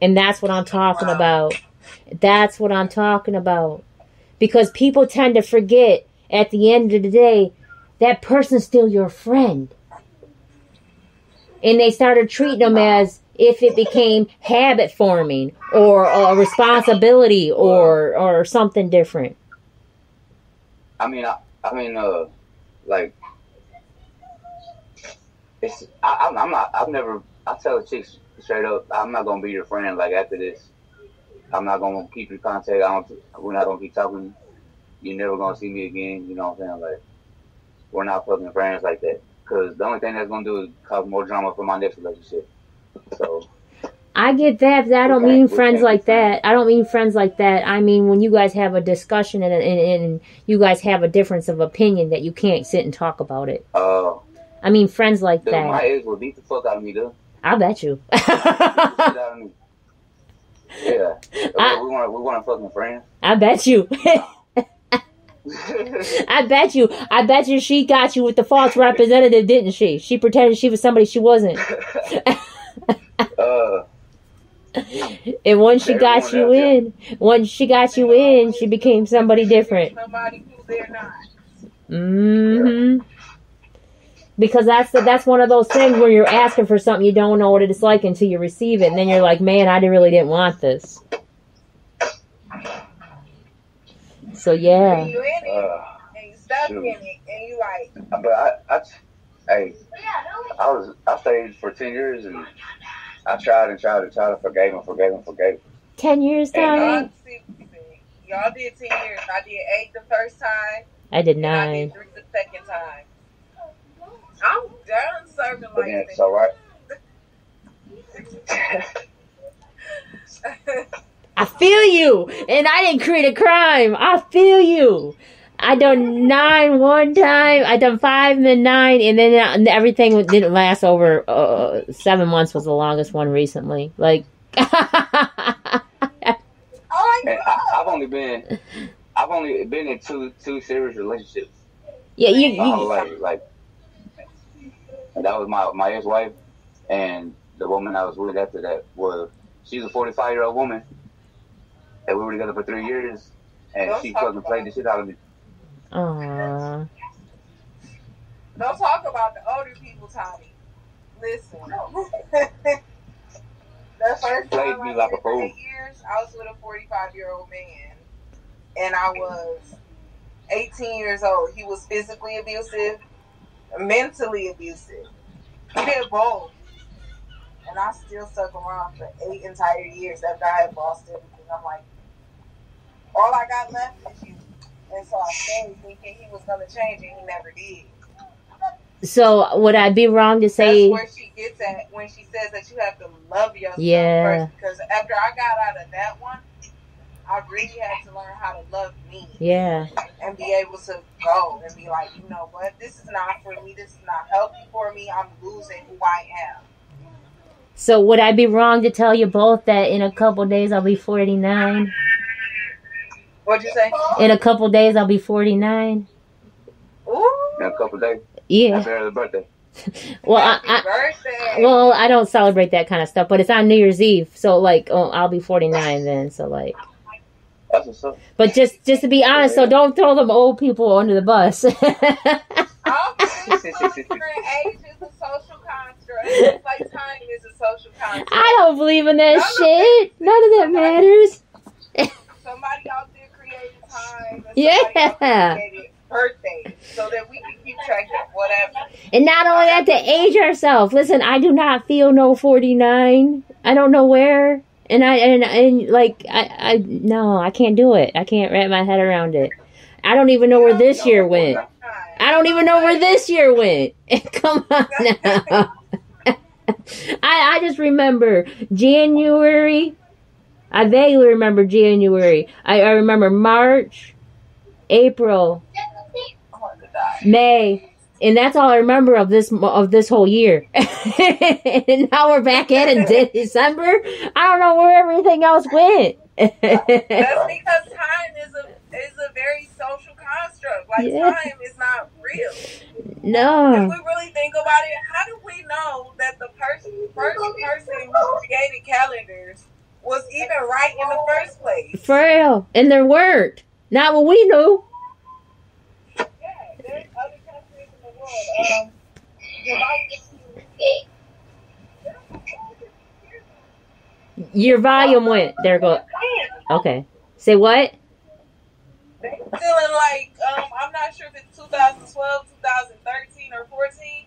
And that's what I'm talking Wow. about. That's what I'm talking about. Because people tend to forget at the end of the day that person's still your friend. And they started treating them as if it became habit forming or a responsibility or or something different. I mean, I, I mean, uh, like, it's. I, I'm, I'm not. I've never. I tell the chicks straight up, I'm not gonna be your friend. Like after this, I'm not gonna keep your contact. I don't. We're not gonna keep talking. You're never gonna see me again. You know what I'm saying? Like, we're not fucking friends like that. Cause the only thing that's gonna do is cause more drama for my next relationship. So I get that, but I don't mean friends like that. I don't mean friends like that. I mean when you guys have a discussion and, and, and you guys have a difference of opinion that you can't sit and talk about it. uh, I mean friends like dude, my that. ex would beat the fuck out of me, dude. I bet you. Beat the shit out of me. Yeah, [LAUGHS] I- we want we want fucking friends. I bet you. [LAUGHS] I bet you. I bet you she got you with the false representative, didn't she? She pretended she was somebody she wasn't. [LAUGHS] uh, And once she got you yeah. in, once she got you in, she became somebody different. Somebody who they're not. hmm Because that's the, that's one of those things where you're asking for something you don't know what it's like until you receive it, and then you're like, man, I really didn't want this. So yeah, And you in it, uh, and you stuck shoot. in it, and you like, but I, I, hey, I was I stayed for ten years and I tried and tried and tried and forgave him, forgave him, forgave him. ten years, And, Tommy. y'all, did 10 years. I did eight the first time, I did and I nine. did three the second time. I'm done serving But then, like so right, this. I feel you, and I didn't create a crime. I feel you. I done nine one time. I done five and then nine, and then uh, everything didn't last over uh, seven months. Was the longest one recently. Like, [LAUGHS] oh my and god. I, I've only been, I've only been in two two serious relationships yeah, you, my you life. Like, and that was my my ex wife, and the woman I was with after that was she's a forty five year old woman, and we were together for three years, and Don't she fucking played the shit out of me. Aw. Don't talk about the older people, Tommy. Listen. [LAUGHS] the first Played time me I like a fool. years, I was with a 45 year old man, and I was 18 years old. He was physically abusive, mentally abusive. He did both. And I still stuck around for eight entire years after I had lost everything. I'm like, all I got left is you. And so I stayed thinking he was going to change, and he never did. So would I be wrong to say? That's where she gets at when she says that you have to love yourself Yeah. first. Because after I got out of that one, I really had to learn how to love me Yeah. and be able to go and be like, you know what, this is not for me. This is not healthy for me. I'm losing who I am. So would I be wrong to tell you both that in a couple days I'll be forty nine? What'd you say? In a couple days I'll be forty nine. Ooh, In a couple days Yeah. after her birthday. [LAUGHS] Well, I, I birthday. well I don't celebrate that kind of stuff, but it's on New Year's Eve, so like oh, I'll be forty nine then. So like, That's what's up. but just just to be honest, so don't throw them old people under the bus. I'm age is [LAUGHS] a social construct. Just like time is a social construct. I don't believe in that None of shit. None of that matters. Somebody out there created time. And Yeah. somebody out there created birthdays so that we can keep track of whatever. And not only that, to age ourselves. Listen, I do not feel no 49. I don't know where. And I, and, and like, I, I, no, I can't do it. I can't wrap my head around it. I don't even know where this year went. I don't even know where this year went. [LAUGHS] Come on [LAUGHS] now. [LAUGHS] I, I just remember January. I vaguely remember January. I, I remember March, April, oh, I'm going to die. May, and that's all I remember of this of this whole year. [LAUGHS] and now we're back at in December. I don't know where everything else went. That's [LAUGHS] because time is a is a very social construct. Like Yeah. time is not real. No. If we really think about it, how do we know that the person first person who created calendars was even right in the first place? for real. And there weren't. Not what we knew. Yeah, there's other countries in the world. July- Your volume went. There go. Okay. Say what? In like um, I'm not sure if it's 2012, 2013, or 14,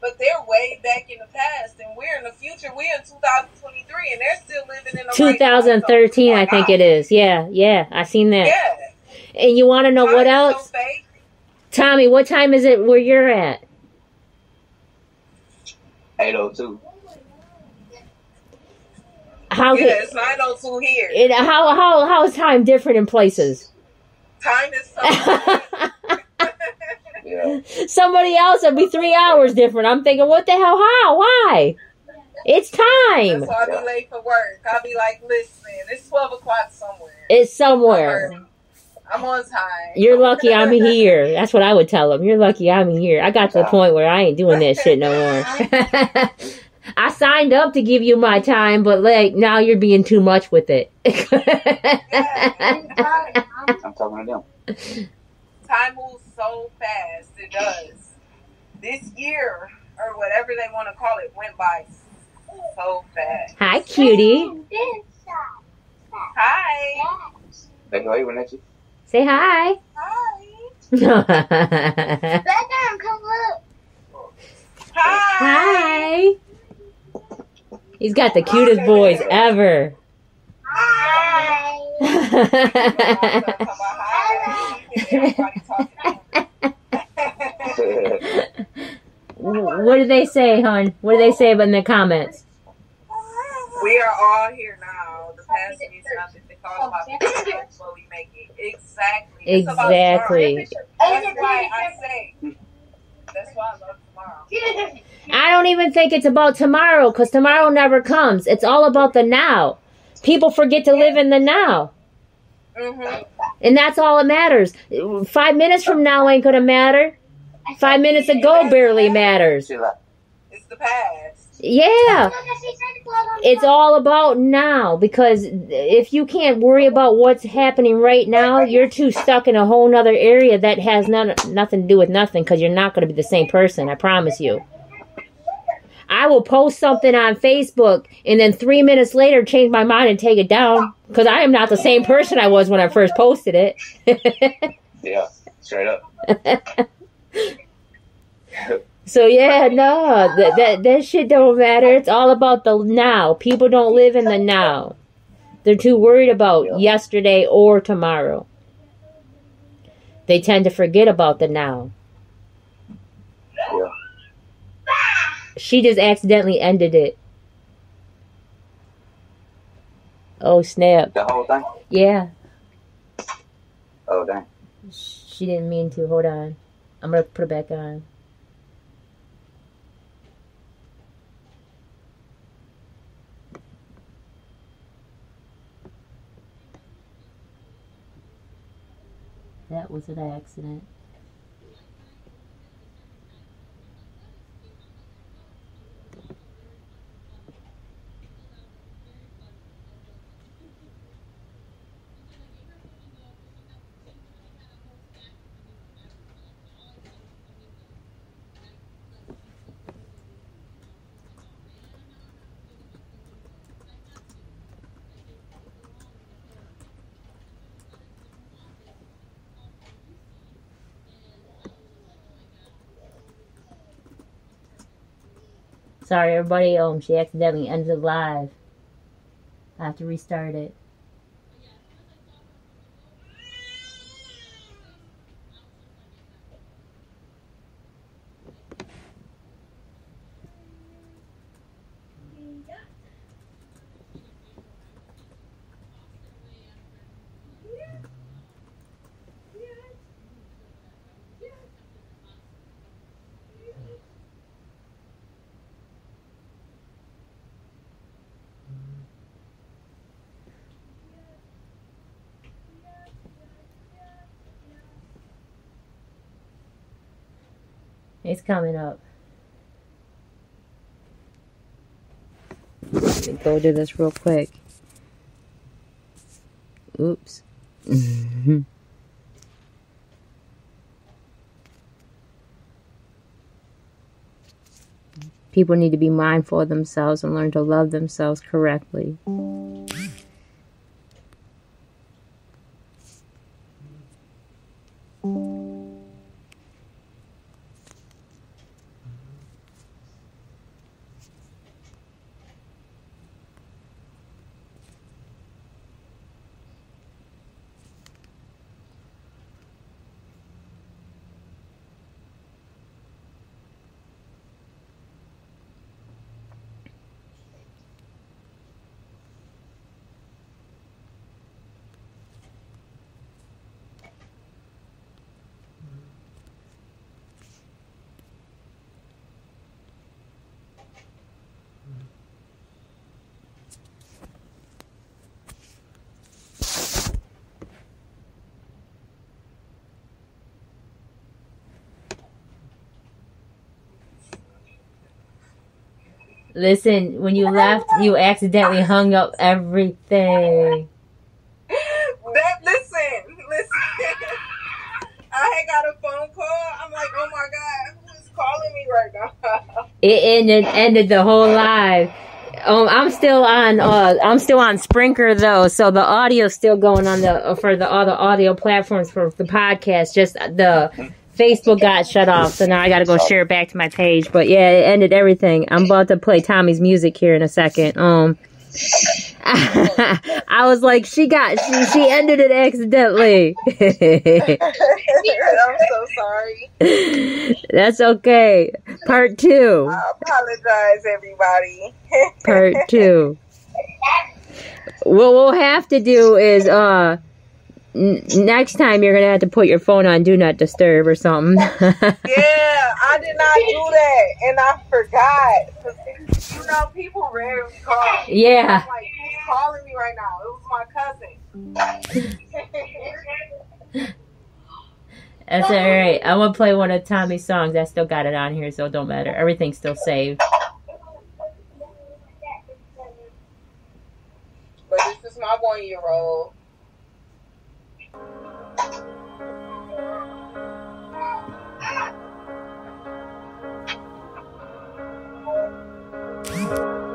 but they're way back in the past, and we're in the future. We're in 2023, and they're still living in the 2013, I think it is. Yeah, yeah. I seen that. Yeah. And you want to know what else? So. Tommy, what time is it where you're at? 802. How Yeah, can, it's 902 here. it, how how how is time different in places? Time is so. [LAUGHS] Yeah. Somebody else would be three hours different. I'm thinking, what the hell? How? Why? It's time. That's why I be late for work. I'll be like, listen, it's 12 o'clock somewhere. It's somewhere. I'm on time. You're lucky I'm here. That's what I would tell them. You're lucky I'm here. I got to the point where I ain't doing that shit no more. [LAUGHS] I signed up to give you my time, but like now you're being too much with it. [LAUGHS] I'm talking to them. Time moves so fast. It does. This year, or whatever they want to call it, went by so fast. Hi, cutie. Hi. They waving at you. Say hi. Hi. [LAUGHS] Bedtime, come look. Hi. hi. He's got the cutest voice ever. Hi. [LAUGHS] What do they say, hon? What do they say in the comments? We are all here now. The past means nothing. It's all about the future, what we make it. Exactly. It's about Exactly. tomorrow. That's why I say. That's why I love tomorrow. I don't even think it's about tomorrow because tomorrow never comes. It's all about the now. People forget to live in the now. Mm-hmm. And that's all that matters. Five minutes from now ain't going to matter. Five minutes ago barely matters. It's the past. Yeah. It's all about now because if you can't worry about what's happening right now, you're too stuck in a whole nother area that has none, nothing to do with nothing because you're not going to be the same person. I promise you. I will post something on Facebook and then three minutes later change my mind and take it down because I am not the same person I was when I first posted it. [LAUGHS] yeah, straight up. [LAUGHS] So yeah, no, that, that that shit don't matter. It's all about the now. People don't live in the now. They're too worried about yesterday or tomorrow. They tend to forget about the now. Yeah. She just accidentally ended it. Oh snap! The whole thing? Yeah, Oh, dang. she didn't mean to. Hold on, I'm gonna put it back on. That was an accident. Sorry, everybody. Um, she accidentally ended live. I have to restart it. Coming up. Go do this real quick. Oops. [LAUGHS] People need to be mindful of themselves and learn to love themselves correctly. Listen, when you left, you accidentally hung up everything. That listen, listen. I had got a phone call. I'm like, oh my god, who is calling me right now? It ended ended the whole live. Um, I'm still on. Uh, I'm still on Spreaker though, so the audio's still going on the for the other audio platforms for the podcast. Just the Facebook got shut off, so now I got to go share it back to my page. But yeah, it ended everything. I'm about to play Tommy's music here in a second. Um, [LAUGHS] I was like, she got, she, she ended it accidentally. [LAUGHS] I'm so sorry. [LAUGHS] That's okay. Part two. I apologize, everybody. Part two. What we'll have to do is, uh, next time you're gonna have to put your phone on do not disturb or something. [LAUGHS] Yeah, I did not do that, and I forgot. You know, people rarely call. yeah. Like, who's calling me right now? It was my cousin. [LAUGHS] That's all right. I'm gonna play one of Tommy's songs. I still got it on here, so it don't matter. Everything's still saved. but this is my one year old. 哦。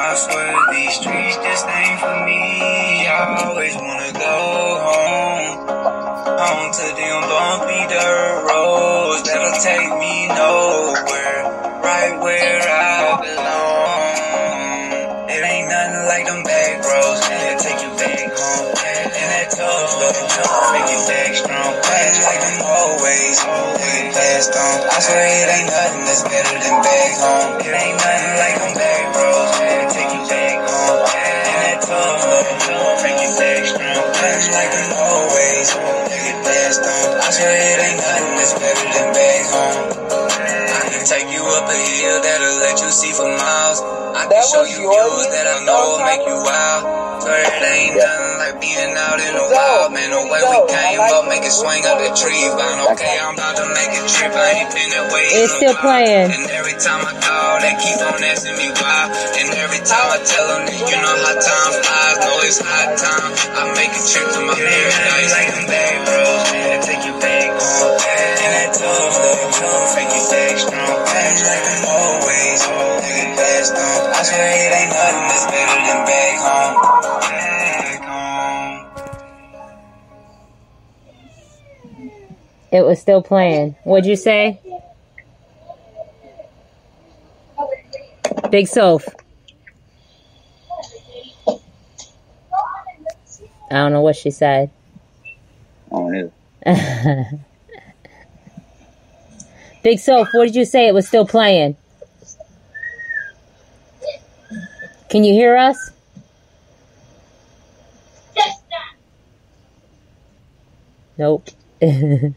I swear these streets just ain't for me. I always wanna go home. Home to them bumpy dirt roads that'll take me nowhere. Right where I belong. It ain't nothing like them back roads that'll take you back home. And it toes make it back strong. Plans like them always, it fast on. I swear it ain't nothing that's better than back home. It ain't nothing like them back roads, on. I swear it ain't nothing that's better than back home. Up that'll let you see for miles. I can That show was you your views that I know will make you wild. Swear it ain't nothing like being out in the wild. Man, the way we came up, make it swing up the tree. Bound okay, I'm about to make a trip. I ain't been that way. It's a still playing. And every time I call, they keep on asking me why. And every time I tell them that you know how time flies, know it's hot time. I make a trip to my paradise. Like them back roads, man, take you back home. And that tough love, tough, make you back strong. Plans always, make it fast. I swear it ain't nothing that's better than back home. Back home. It was still playing. What'd you say? Big Soph. I don't know what she said. I don't know. [LAUGHS] Big Soph, what did you say? It was still playing. Can you hear us? Nope. [LAUGHS] I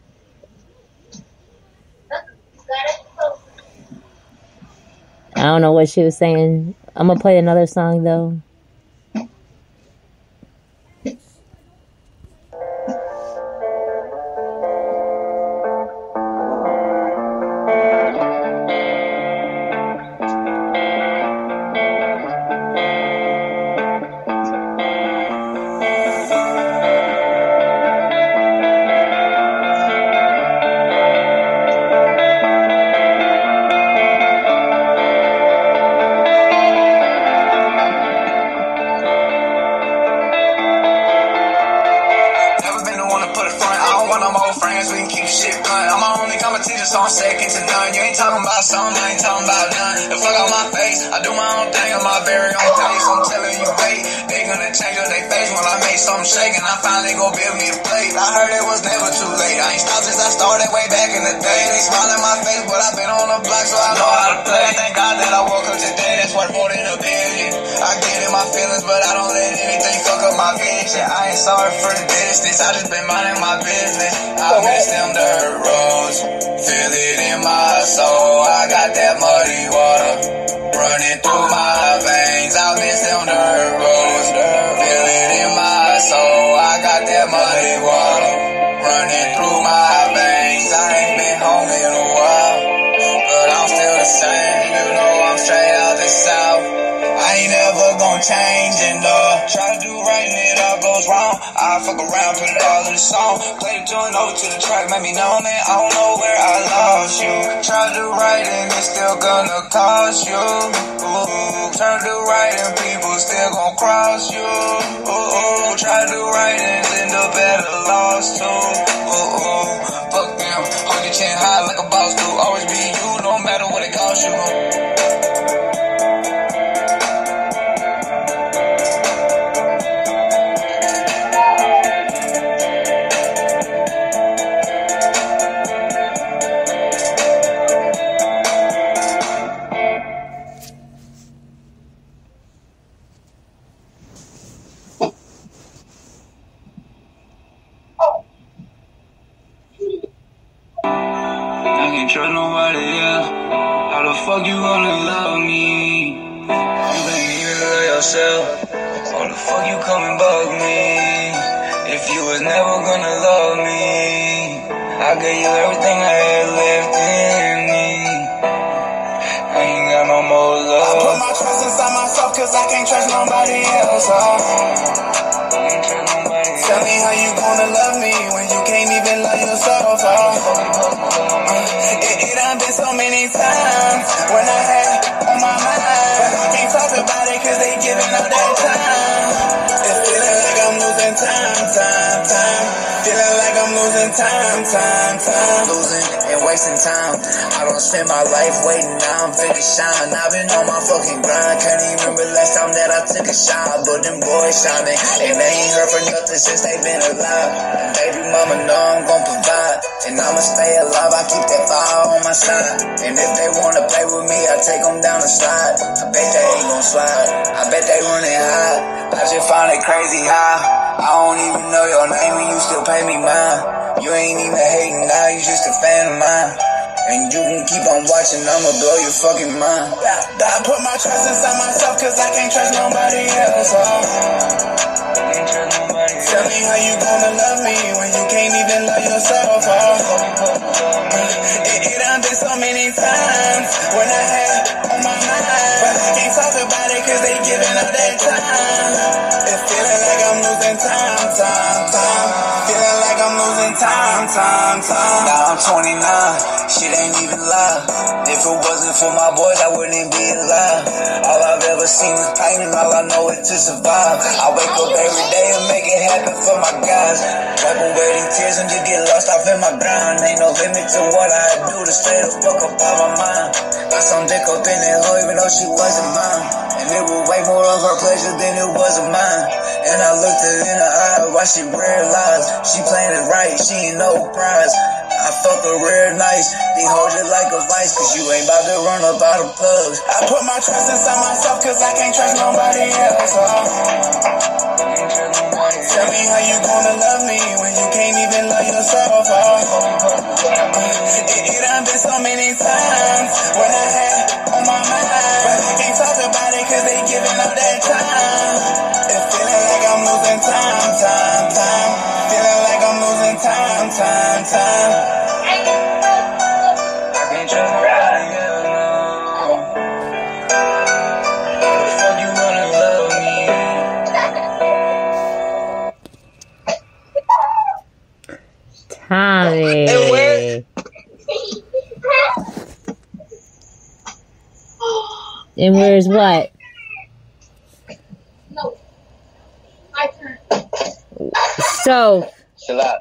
don't know what she was saying. I'm gonna play another song though. When I make something shake and I finally go build me a plate. I heard it was never too late. I ain't stopped since I started way back in the day. They smile in my face, but I've been on the block, so I know how to play. Thank God that I woke up today. That's worth more than a billion. I get in my feelings, but I don't let anything fuck up my vision. I ain't sorry for the distance. I just been minding my business. I miss them dirt roads. Feel it in my soul. I got that muddy water running through my veins. I miss them dirt roads. Feel it in my soul. I got that muddy water running through my veins. I ain't been home in a while, but I'm still the same. You know I'm straight out the south. I ain't never gonna change and uh try to do right and it all goes wrong. I fuck around, put it all in the song. Play the joint over to the track, let me know man. I don't know where I lost you. Try to do right and it's still gonna cost you. Ooh, try to do right and people still gonna cross you. Ooh, try to do right and end up at a loss too. Ooh, fuck them. Hold your chin high like a boss do. Always be you, no matter what it costs you. Me? If you was never gonna love me, I gave you everything I had left in me. I ain't got no more love. I put my trust inside myself cause I can't trust nobody else. Oh. I ain't trust nobody Tell me how you gonna love me when you can't even love yourself. Oh. It, it done been so many times when I had time, time, time. Losing wasting time. I don't spend my life waiting, now I'm finna shine. I've been on my fucking grind. Can't even remember last time that I took a shot. But them boys shining. And they ain't heard for nothing since they been alive. Baby mama know I'm gon' provide. And I'ma stay alive, I keep that fire on my side. And if they wanna play with me, I take them down the slide. I bet they ain't gon' slide. I bet they running high. I just find it crazy high. I don't even know your name and you still pay me mine. You ain't even hating now, you just a fan of mine. And you can keep on watching, I'ma blow your fucking mind. I, I put my trust inside myself cause I can't trust nobody else. Oh. Tell me how you gonna love me when you can't even love yourself. Oh. It, it done been so many times when I had on my mind. But I can't talk about it cause they giving up that time. Time, time. Now I'm 29, shit ain't even lie. If it wasn't for my boys, I wouldn't be alive. All I've ever seen is pain and all I know is to survive. I wake up every day and make it happen for my guys. Wipe away them tears and just get lost off in my grind. Ain't no limit to what I do to stay the fuck up out my mind. Got some dick up in that hoe even though she wasn't mine. And it was way more of her pleasure than it was of mine. And I looked her in the eye while she realized she playing it right, she ain't no prize. I fuck a real nice, they hold it like a vice, cause you ain't about to run up out of plugs. I put my trust inside myself, cause I can't trust nobody else. Oh. Tell me how you gonna love me when you can't even love yourself. Oh. It, it done been so many times when I had on my mind, time, time. I can't trust nobody else, no. The fuck you wanna love me? Tommy. And And where's what? So, Chill out.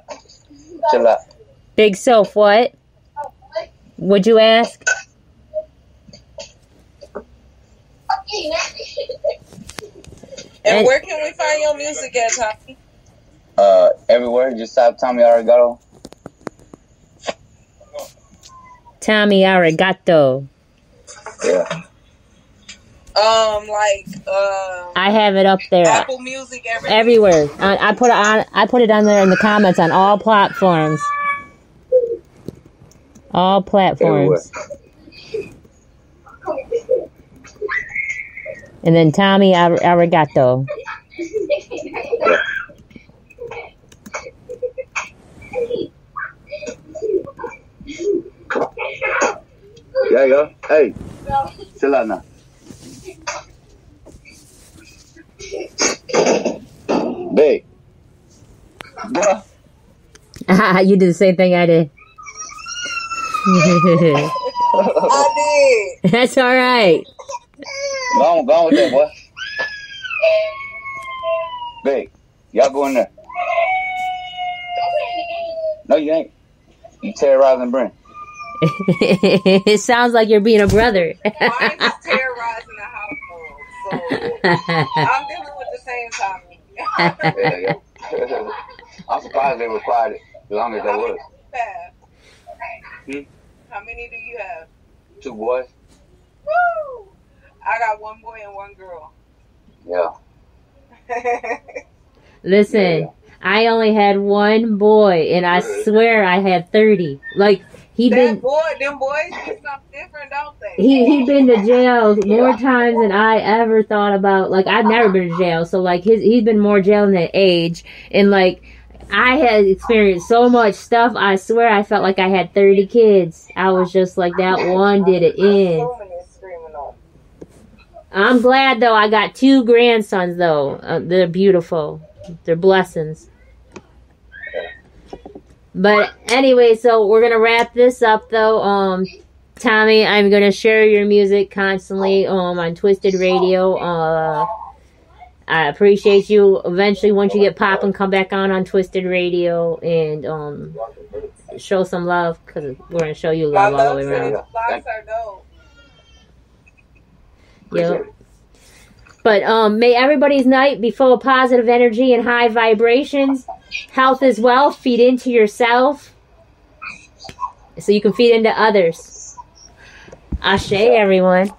Chill out. Big Soph, what? Would you ask? And And- where can we find your music at, Tommy? Uh, everywhere, just type Tommy Arigato. Tommy Arigato. Yeah. Um, like um, I have it up there Apple Music, everything. everywhere. I, I put it on. I put it on there in the comments on all platforms. All platforms. And then Tommy Ar- Arigato. There you go. Hey, now. Big. [LAUGHS] Boy. you did the same thing I did. I did. [LAUGHS] That's all right. Go on, go on with that, boy. Big. Y'all go in there. No, you ain't. You terrorizing Brent. [LAUGHS] it sounds like you're being a brother. Mine is terrorizing the household, so I'm dealing with the same Tommy. Yeah, yeah. [LAUGHS] I'm surprised they required it as long as How they many was. Do you have? Hmm? How many do you have? Two boys. Woo! I got one boy and one girl. Yeah. [LAUGHS] Listen, I only had one boy, and I swear I had thirty. Like he that been boy, them boys do something different, don't they? he he been to jail [LAUGHS] more times than I ever thought about. Like I've never been to jail, so like his he's been more jail than age, and like I had experienced so much stuff. I swear I felt like I had thirty kids. I was just like that one did it in. I'm glad though I got two grandsons though. Uh, they're beautiful. They're blessings. But anyway, so we're gonna wrap this up though. Um, Tommy, I'm gonna share your music constantly um on Twisted Radio. Uh, I appreciate you. Eventually, once you get popping, come back on on Twisted Radio and um show some love because we're gonna show you My love all the way around. locks are dope. Yep. But um, may everybody's night be full of positive energy and high vibrations. Health as well. Feed into yourself so you can feed into others. Ashe, everyone.